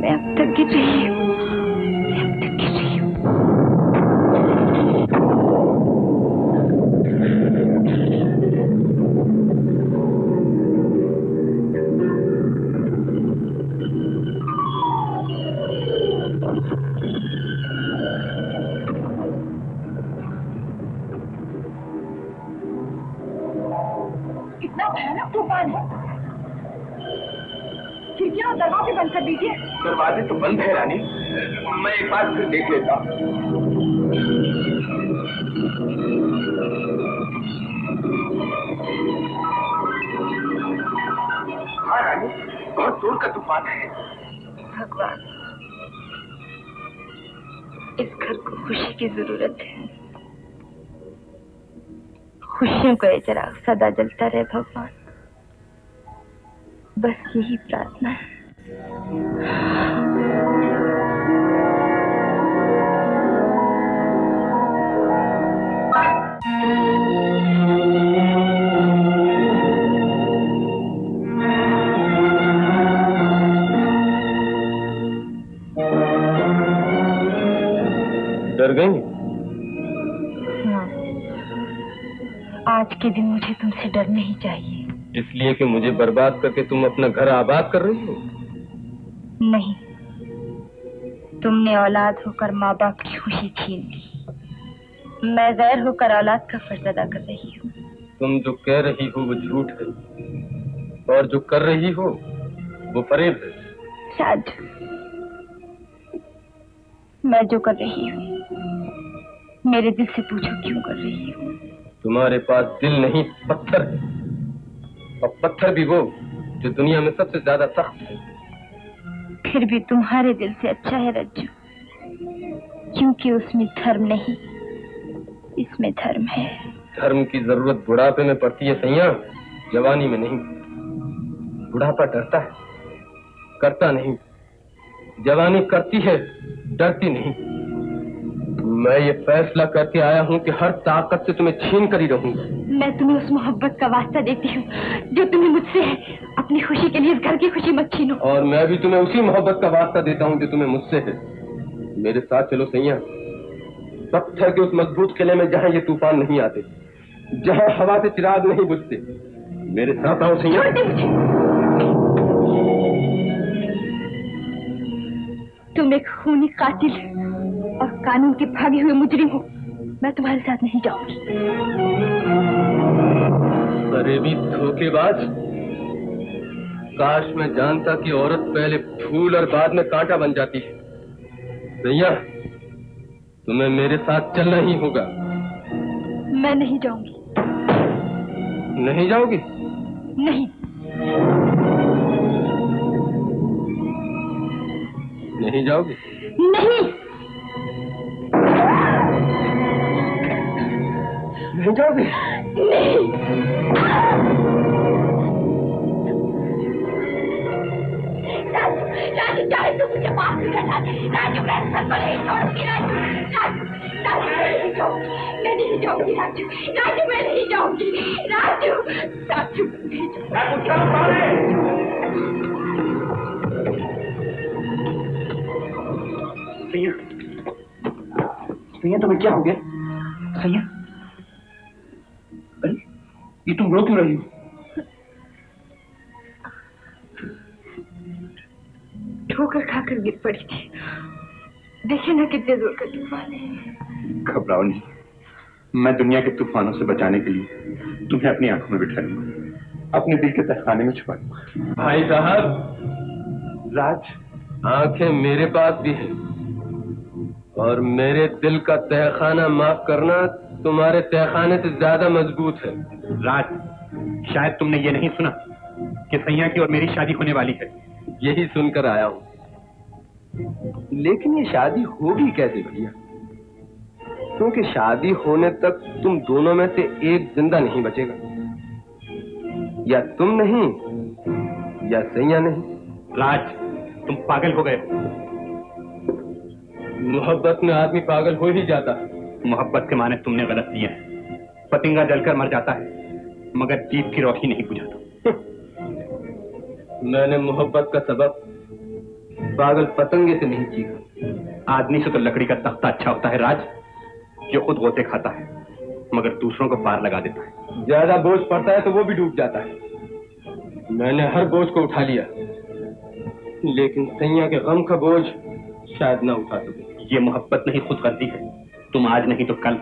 मैं अब तक गिर रही
कर दीजिए।
दरवाजे तो बंद है रानी। मैं एक बार फिर देख लेता हाँ रानी बहुत दूर का तूफ़ान है।
भगवान इस घर को खुशी की ज़रूरत है। खुशियों का ये चिराग सदा जलता रहे भगवान। बस यही प्रार्थना है।
डर गई?
हाँ। आज के दिन मुझे तुमसे डरना ही चाहिए।
इसलिए कि मुझे बर्बाद करके तुम अपना घर आबाद कर रही हो।
नहीं। तुमने औलाद होकर माँ बाप की खुशी छीन ली? मैं गैर होकर औलाद का फ़र्ज़ अदा कर रही हूँ।
तुम जो कह रही हो वो झूठ है और जो कर रही हो वो फरेब है।
शायद मैं जो कर रही हूँ मेरे दिल से पूछो क्यों कर रही हूँ?
तुम्हारे पास दिल नहीं पत्थर है। और पत्थर भी वो जो दुनिया में सबसे ज़्यादा सख्त है।
फिर भी तुम्हारे दिल से अच्छा है रज्जू, क्योंकि उसमें धर्म नहीं, इसमें धर्म है।
धर्म की ज़रूरत बुढ़ापे में पड़ती है सैया, जवानी में नहीं। बुढ़ापा डरता है, करता नहीं। जवानी करती है, डरती नहीं। मैं ये फैसला करके आया हूँ कि हर ताकत से तुम्हें छीन कर ही रहूँगा
मैं तुम्हें उस मोहब्बत का वास्ता देती हूँ जो तुम्हें मुझसे है। अपनी खुशी के लिए इस घर की खुशी मत छीनो।
और मैं भी तुम्हें उसी मोहब्बत का वास्ता देता हूँ जो तुम्हें मुझसे है। मेरे साथ चलो सैया। पत्थर के उस मज़बूत किले में जहाँ ये तूफ़ान नहीं आते जहाँ हवा से चिराग नहीं बुझते। मेरे साथ आओ सैया।
तुम एक खूनी कातिल और कानून के भागे हुए मुजरिम हो। मैं तुम्हारे साथ नहीं जाऊँगी।
अरे भी धोखेबाज। काश मैं जानता कि औरत पहले फूल और बाद में कांटा बन जाती है। भैया तुम्हें मेरे साथ चलना ही होगा।
मैं नहीं जाऊँगी।
नहीं जाओगी?
नहीं।
नहीं जाओगी?
नहीं।
नहीं। जाओगी
राजू राजू चाहे तो मुझे माफ़ कर दे राजू मैं सब नहीं छोड़ूँगी राजू। राजू राजू मैं नहीं जाऊँगी राजू। राजू मैं नहीं जाऊँगी राजू राजू मैं नहीं
सैया सैया तुम्हें क्या हो गया? सैया? ये तुम रो क्यों रही हो?
ठोकर खाकर गिर पड़ी थी। देखे ना कितने ज़ोर का तूफ़ान है।
घबराओ नहीं। मैं दुनिया के तूफानों से बचाने के लिए तुम्हें अपनी आँखों में बिठा लूँगा अपने दिल के तहखाने में छुपा लूँगा
भाई साहब राज। आँखें मेरे पास भी है। और मेरे दिल का तहखाना माफ़ करना तुम्हारे तहखाने से ज़्यादा मज़बूत है।
राज शायद तुमने ये नहीं सुना कि सैया की और मेरी शादी होने वाली है।
यही सुनकर आया हूँ। लेकिन ये शादी होगी कैसे भैया? क्योंकि शादी होने तक तुम दोनों में से एक ज़िंदा नहीं बचेगा। या तुम नहीं या सैया नहीं।
राज तुम पागल हो गए।
मोहब्बत में आदमी पागल हो ही जाता है।
मोहब्बत के माने तुमने गलत दिए हैं। पतिंगा जलकर मर जाता है मगर जीप की रोशनी नहीं बुझाता
मैंने मोहब्बत का सबक पागल पतंगे से नहीं सीखा
आदमी से तो लकड़ी का तख्ता अच्छा होता है राज जो खुद गोते खाता है मगर दूसरों को पार लगा देता है।
ज़्यादा बोझ पड़ता है तो वो भी डूब जाता है। मैंने हर बोझ को उठा लिया लेकिन सैया के गम का बोझ शायद ना उठा सके।
ये मोहब्बत नहीं खुद करती है। तुम आज नहीं तो कल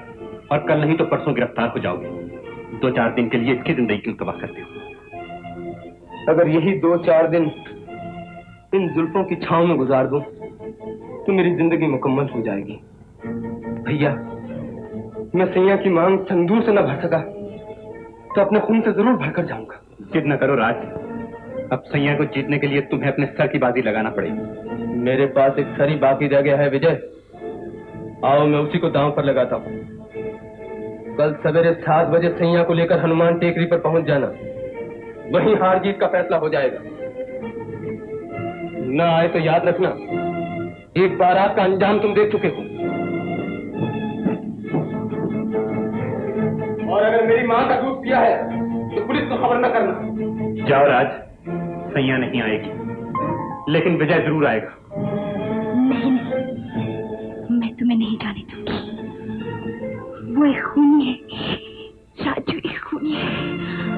और कल नहीं तो परसों गिरफ़्तार हो जाओगे। दो चार दिन के लिए इसकी ज़िंदगी क्यों तबाह करते हो?
अगर यही दो चार दिन इन जुल्फों की छाव में गुजार दूँ तो मेरी ज़िंदगी मुकम्मल हो जाएगी। भैया मैं सैया की मांग तंदूर से न भर सका तो अपने खून से ज़रूर भरकर जाऊँगा।
जिद न करो राज। अब सैया को जीतने के लिए तुम्हें अपने सर की बाजी लगाना पड़ेगी।
मेरे पास एक सरी बाकी रह गया है विजय। आओ, मैं उसी को दांव पर लगाता हूँ। कल सवेरे सात बजे सैया को लेकर हनुमान टेकरी पर पहुँच जाना। वहीं हार जीत का फैसला हो जाएगा। न आए तो याद रखना। एक बार आपका अंजाम तुम देख चुके हो। और अगर मेरी माँ का दूध पिया है तो पुलिस को खबर न करना।
जाओ राज, सैया नहीं आएगी, लेकिन विजय ज़रूर आएगा।
मैं नहीं जाने दूँगी। वो एक खूनी है। राजू एक खूनी है।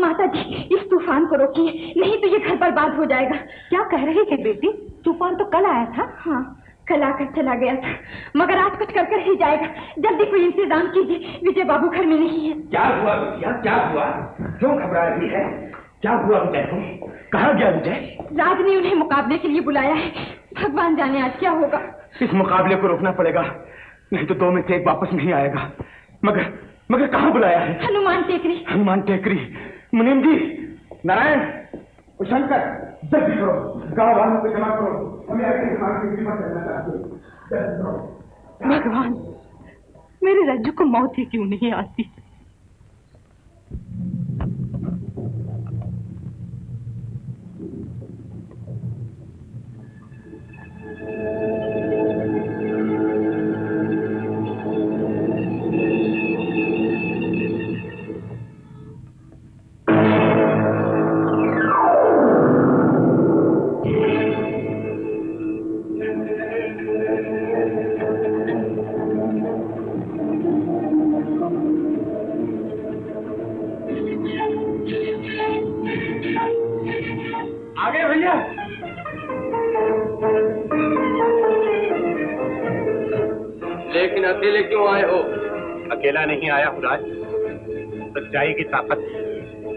माता जी
इस तूफ़ान को रोकिए नहीं तो ये घर बर्बाद हो जाएगा। क्या कह रही थी बेटी? तूफ़ान तो कल आया था। हाँ कल आकर चला गया था मगर आज कुछ कर कर ही जाएगा। जल्दी कोई इंतज़ाम कीजिए विजय बाबू घर में नहीं है।
क्या हुआ विजया क्या हुआ? क्यों घबरा रही है? क्या हुआ विजय को कहाँ गया विजय?
राज ने उन्हें मुकाबले के लिए बुलाया है। भगवान जाने आज क्या होगा।
इस मुकाबले को रोकना पड़ेगा नहीं तो दो में से एक वापस नहीं आएगा। मगर मगर कहाँ बुलाया है?
हनुमान टेकरी।
हनुमान टेकरी मुनीम जी, नारायण और शंकर, जल्दी करो। गाँव वालों को जमा करो। हमें अपने समाज की पर चलना चाहते हैं
भगवान मेरे रज्जू को मौत ही क्यों नहीं आती?
अकेला
नहीं आया हूँ राज। सच्चाई की ताकत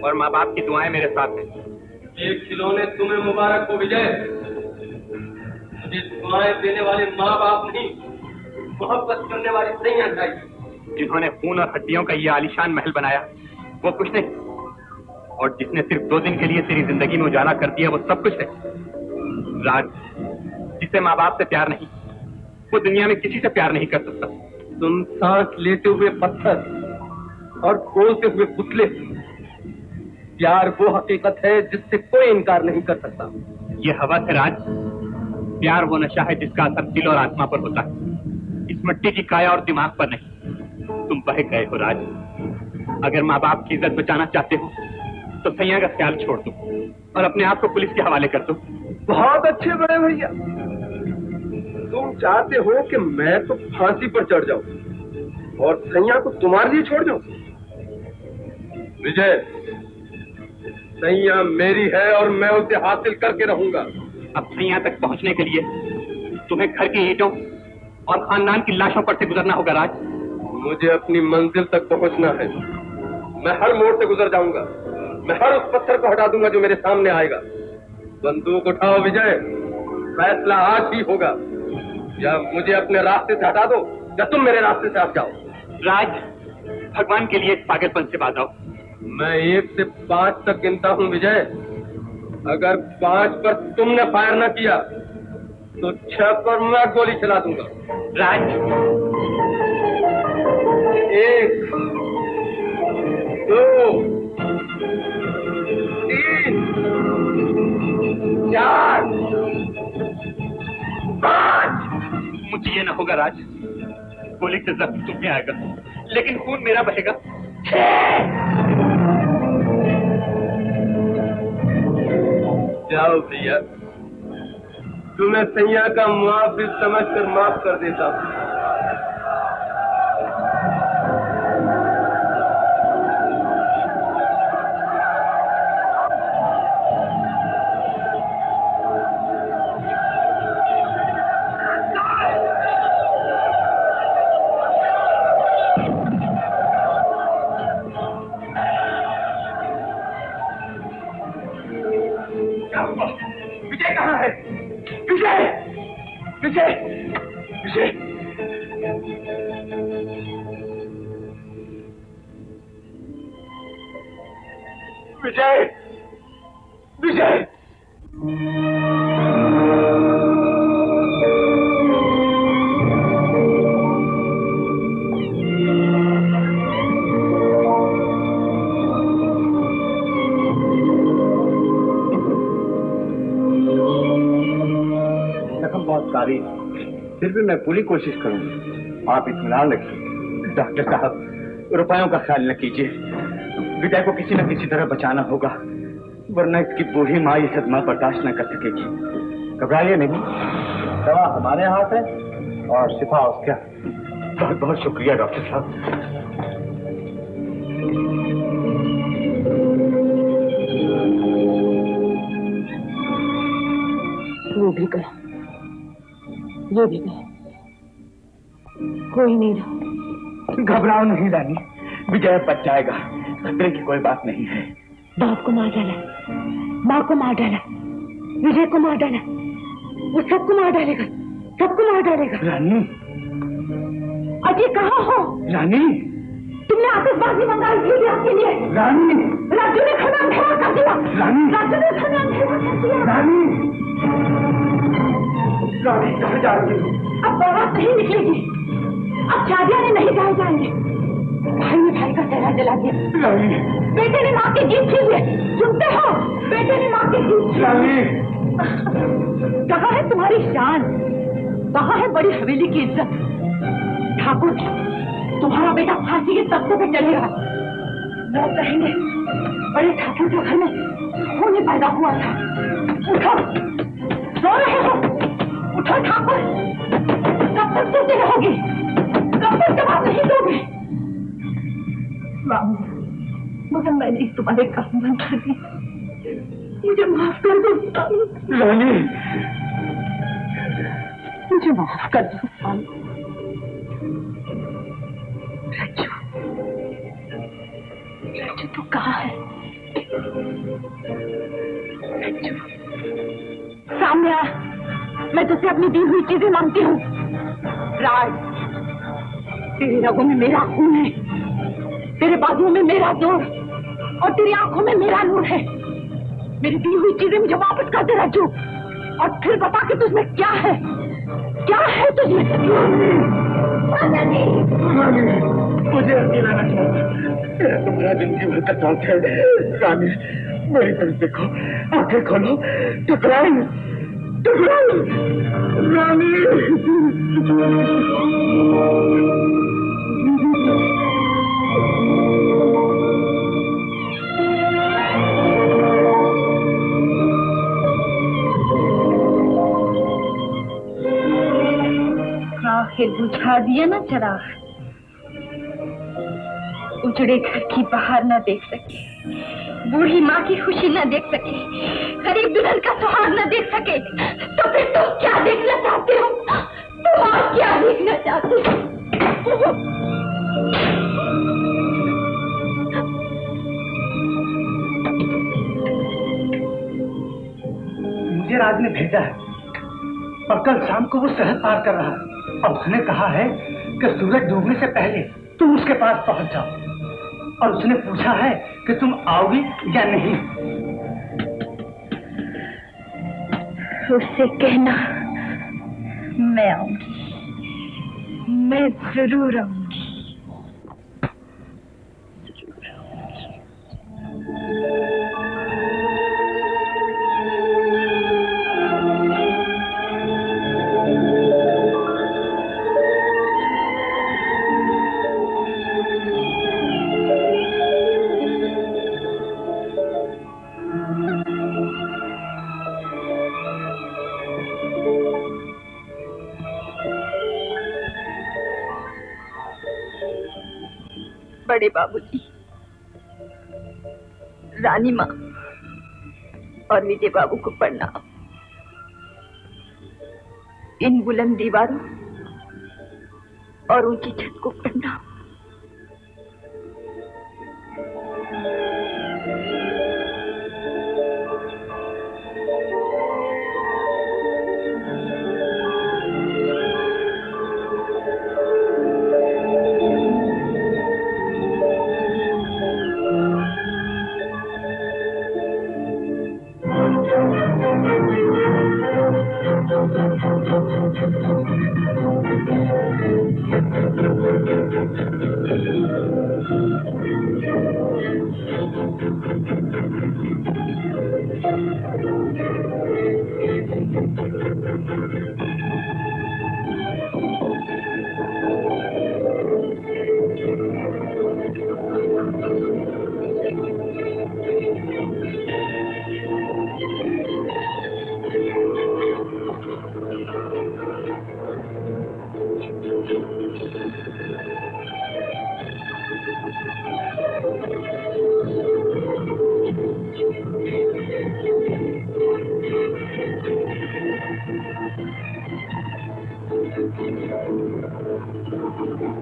और माँ बाप की दुआएँ मेरे साथ हैं।
ये खिलौने तुम्हें मुबारक हो विजय। मुझे दुआएँ देने वाले माँ बाप नहीं मोहब्बत करने वाली सैया चाहिए
जिन्होंने खून और हड्डियों का ये आलिशान महल बनाया वो कुछ नहीं। और जिसने सिर्फ़ दो दिन के लिए तेरी ज़िंदगी में उजाला कर दिया वो सब कुछ है। राज जिसे माँ बाप से प्यार नहीं वो दुनिया में किसी से प्यार नहीं कर सकता।
तुम सांस लेते हुए पत्थर और खोलते हुए पुतले। प्यार वो हकीकत है जिससे कोई इनकार नहीं कर सकता।
ये हवा है राज प्यार वो नशा है जिसका असर दिल और आत्मा पर होता है। इस मिट्टी की काया और दिमाग पर नहीं। तुम बह गए हो राज। अगर माँ बाप की इज़्ज़त बचाना चाहते हो तो सैया का ख्याल छोड़ दो और अपने आप को पुलिस के हवाले कर दो।
बहुत अच्छे बड़े भैया। तुम चाहते हो कि मैं तो फांसी पर चढ़ जाऊँ और सैया को तुम्हारे लिए छोड़ जाऊँ विजय सैया मेरी है और मैं उसे हासिल करके रहूँगा।
अब सैया तक पहुँचने के लिए तुम्हें घर की ईंटों और खानदान की लाशों पर से गुजरना होगा राज।
मुझे अपनी मंजिल तक पहुँचना है। मैं हर मोड़ से गुजर जाऊँगा। मैं हर उस पत्थर को हटा दूँगा जो मेरे सामने आएगा। बंदूक उठाओ विजय। फैसला आज ही होगा। या मुझे अपने रास्ते से हटा दो या तुम मेरे रास्ते से हट जाओ।
राज भगवान के लिए इस पागलपन से बात आओ।
मैं एक से पाँच तक गिनता हूँ विजय। अगर पाँच पर तुमने फायर न किया तो छह पर मैं गोली चला दूँगा।
राज।
एक दो तीन चार पाँच
मुझे ये ना होगा राज, गोली से जख्म तुम्हें आएगा। लेकिन खून मेरा बहेगा।
जाओ भैया, तुम्हें सैया का मुआफिस समझ कर माफ़ कर देता हूँ।
कारी फिर भी मैं पूरी कोशिश करूँगा। आप इत्मीनान रखिए।
डॉक्टर साहब, रुपयों का ख्याल न कीजिए। विजय को किसी न किसी तरह बचाना होगा, वरना इसकी बूढ़ी माँ ये सदमा बर्दाश्त न कर सकेगी।
घबराइए नहीं। दवा हमारे हाथ है और शिफा उसका।
बहुत बहुत शुक्रिया, डॉक्टर साहब।
वो भी गया ये भी गया कोई नहीं
घबराओ नहीं रानी। विजय बच जाएगा। खतरे की कोई बात नहीं है।
बाप को मार डाला माँ को मार डाला विजय को मार डाला वो सबको मार डालेगा। सबको मार डालेगा।
रानी।
अजय कहा हो?
रानी।
तुमने आतिशबाजी मंगाई थी आपके लिए।
रानी।
राजू ने खाना अंधेरा कर दिया।
रानी।
राजू ने खाना अंधेरा कर दिया।
रानी। रानी कहाँ जा रही हो?
अब बारात नहीं निकलेगी। अब शादियाँ नहीं गाए जाएँगे। भाई ने भाई का चेहरा जला दिया।
रानी।
बेटे ने माँ की जीत छीन ली सुनते हो। बेटे ने माँ की जीत छीन। कहाँ है तुम्हारी शान? कहा है बड़ी हवेली की इज़्ज़त? ठाकुर तुम्हारा बेटा फांसी के तख्ते पे चढ़ेगा लोग कहेंगे। बड़े ठाकुर के घर में खून पैदा हुआ था। उठो। सो रहे हो। उठो ठाकुर कब तक चलते रहोगे कब तक जवाब नहीं दोगे। मगर मैंने तुम्हारे काम बंद कर दी मुझे माफ़ कर दो
रानी।
मुझे माफ़ कर दो रज्जू।
रज्जू तू कहाँ है? रज्जू। सामने आ। मैं तुझसे अपनी दी हुई चीज़ें मांगती हूँ। राज, तेरी रगों में मेरा खून है। तेरे बाजुओं में मेरा ज़ोर और तेरी आँखों में मेरा नूर है। मेरी दी हुई चीज़ें मुझे वापस कर दे रज्जू और फिर बता कि तुझमें क्या है। क्या है तुझमें
मुझे अकेला न छोड़ तुम्हारा ज़िंदगी भर का है। रानी, मेरी तरफ़ देखो। आँखें खोलो। टकराई
आखिर बुझा दिया ना चराग। उजड़े घर की बाहर ना देख सके। बूढ़ी माँ की खुशी न देख सके, गरीब दुल्हन का सुहाग न देख सके तो फिर तुम क्या देखना चाहते हो? तुम और क्या देखना चाहते हो?
मुझे राज ने भेजा है, और कल शाम को वो सरहद पार कर रहा है। और उसने कहा है कि सूरज डूबने से पहले तुम उसके पास पहुँच जाओ। और उसने पूछा है कि तुम आओगी या नहीं?
उससे कहना मैं आऊँगी। मैं ज़रूर आऊँगी। बड़े बाबूजी। रानी माँ और विजय बाबू को पढ़ना। इन बुलंद दीवारों और उनकी छत को प्रणाम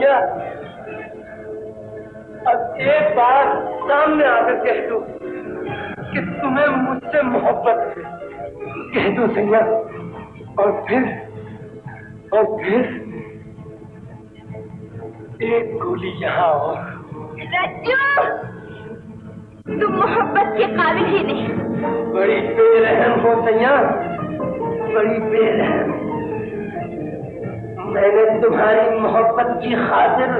बहादुर अब एक बार सामने आकर कह दो कि तुम्हें मुझसे मोहब्बत है। कह दो सैया और फिर और फिर एक गोली यहाँ और।
रज्जू तुम मोहब्बत के काबिल ही नहीं।
बड़ी बेरहम हो सैया बड़ी बेरहम। मैंने तुम्हारी मोहब्बत की खातिर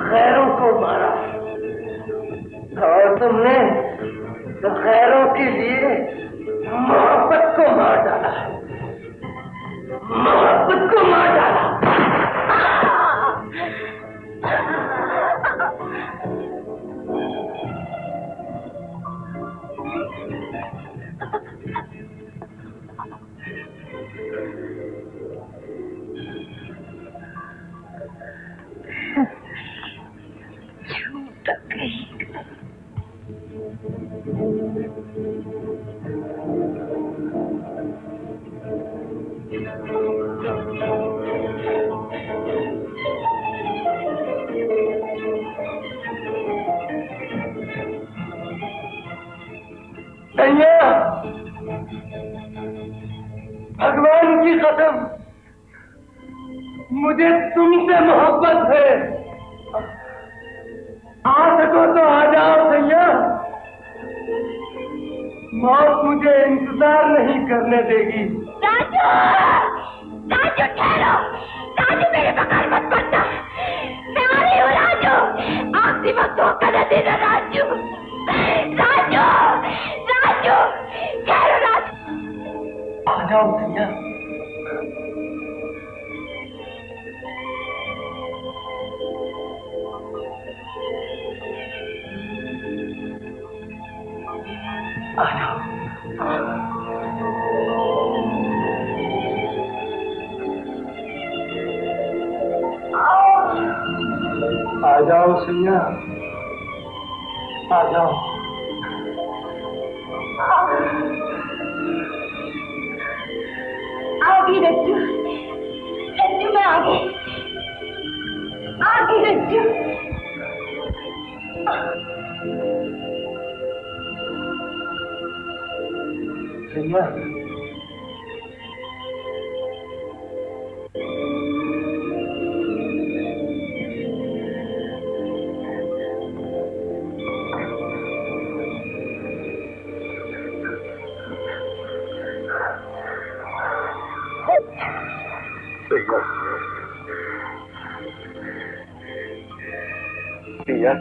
खैरों को मारा। और तुमने खैरों के लिए मोहब्बत को मार डाला। मोहब्बत को मार डाला। भगवान की कसम मुझे तुमसे मोहब्बत है। आ सको तो आ जाओ सैया मौत मुझे इंतज़ार नहीं करने देगी।
राजू! राजू ठहरो! राजू मेरे बगल मत पड़ना मैं आ हूँ राजू। आखिरी वक्त धोखा न देना राजू। राजू! राजू! ठहरो राजू।
आ जाओ जाओ। आ जाओ सैया आ जाओ
आओगी रज्जू रज्जू मैं आ गई आ गई रज्जू
सैया
सैया सैया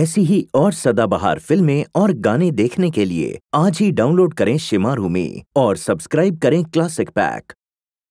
ऐसी ही और सदाबहार फ़िल्में और गाने देखने के लिए आज ही डाउनलोड करें शिमारू में और सब्सक्राइब करें क्लासिक पैक।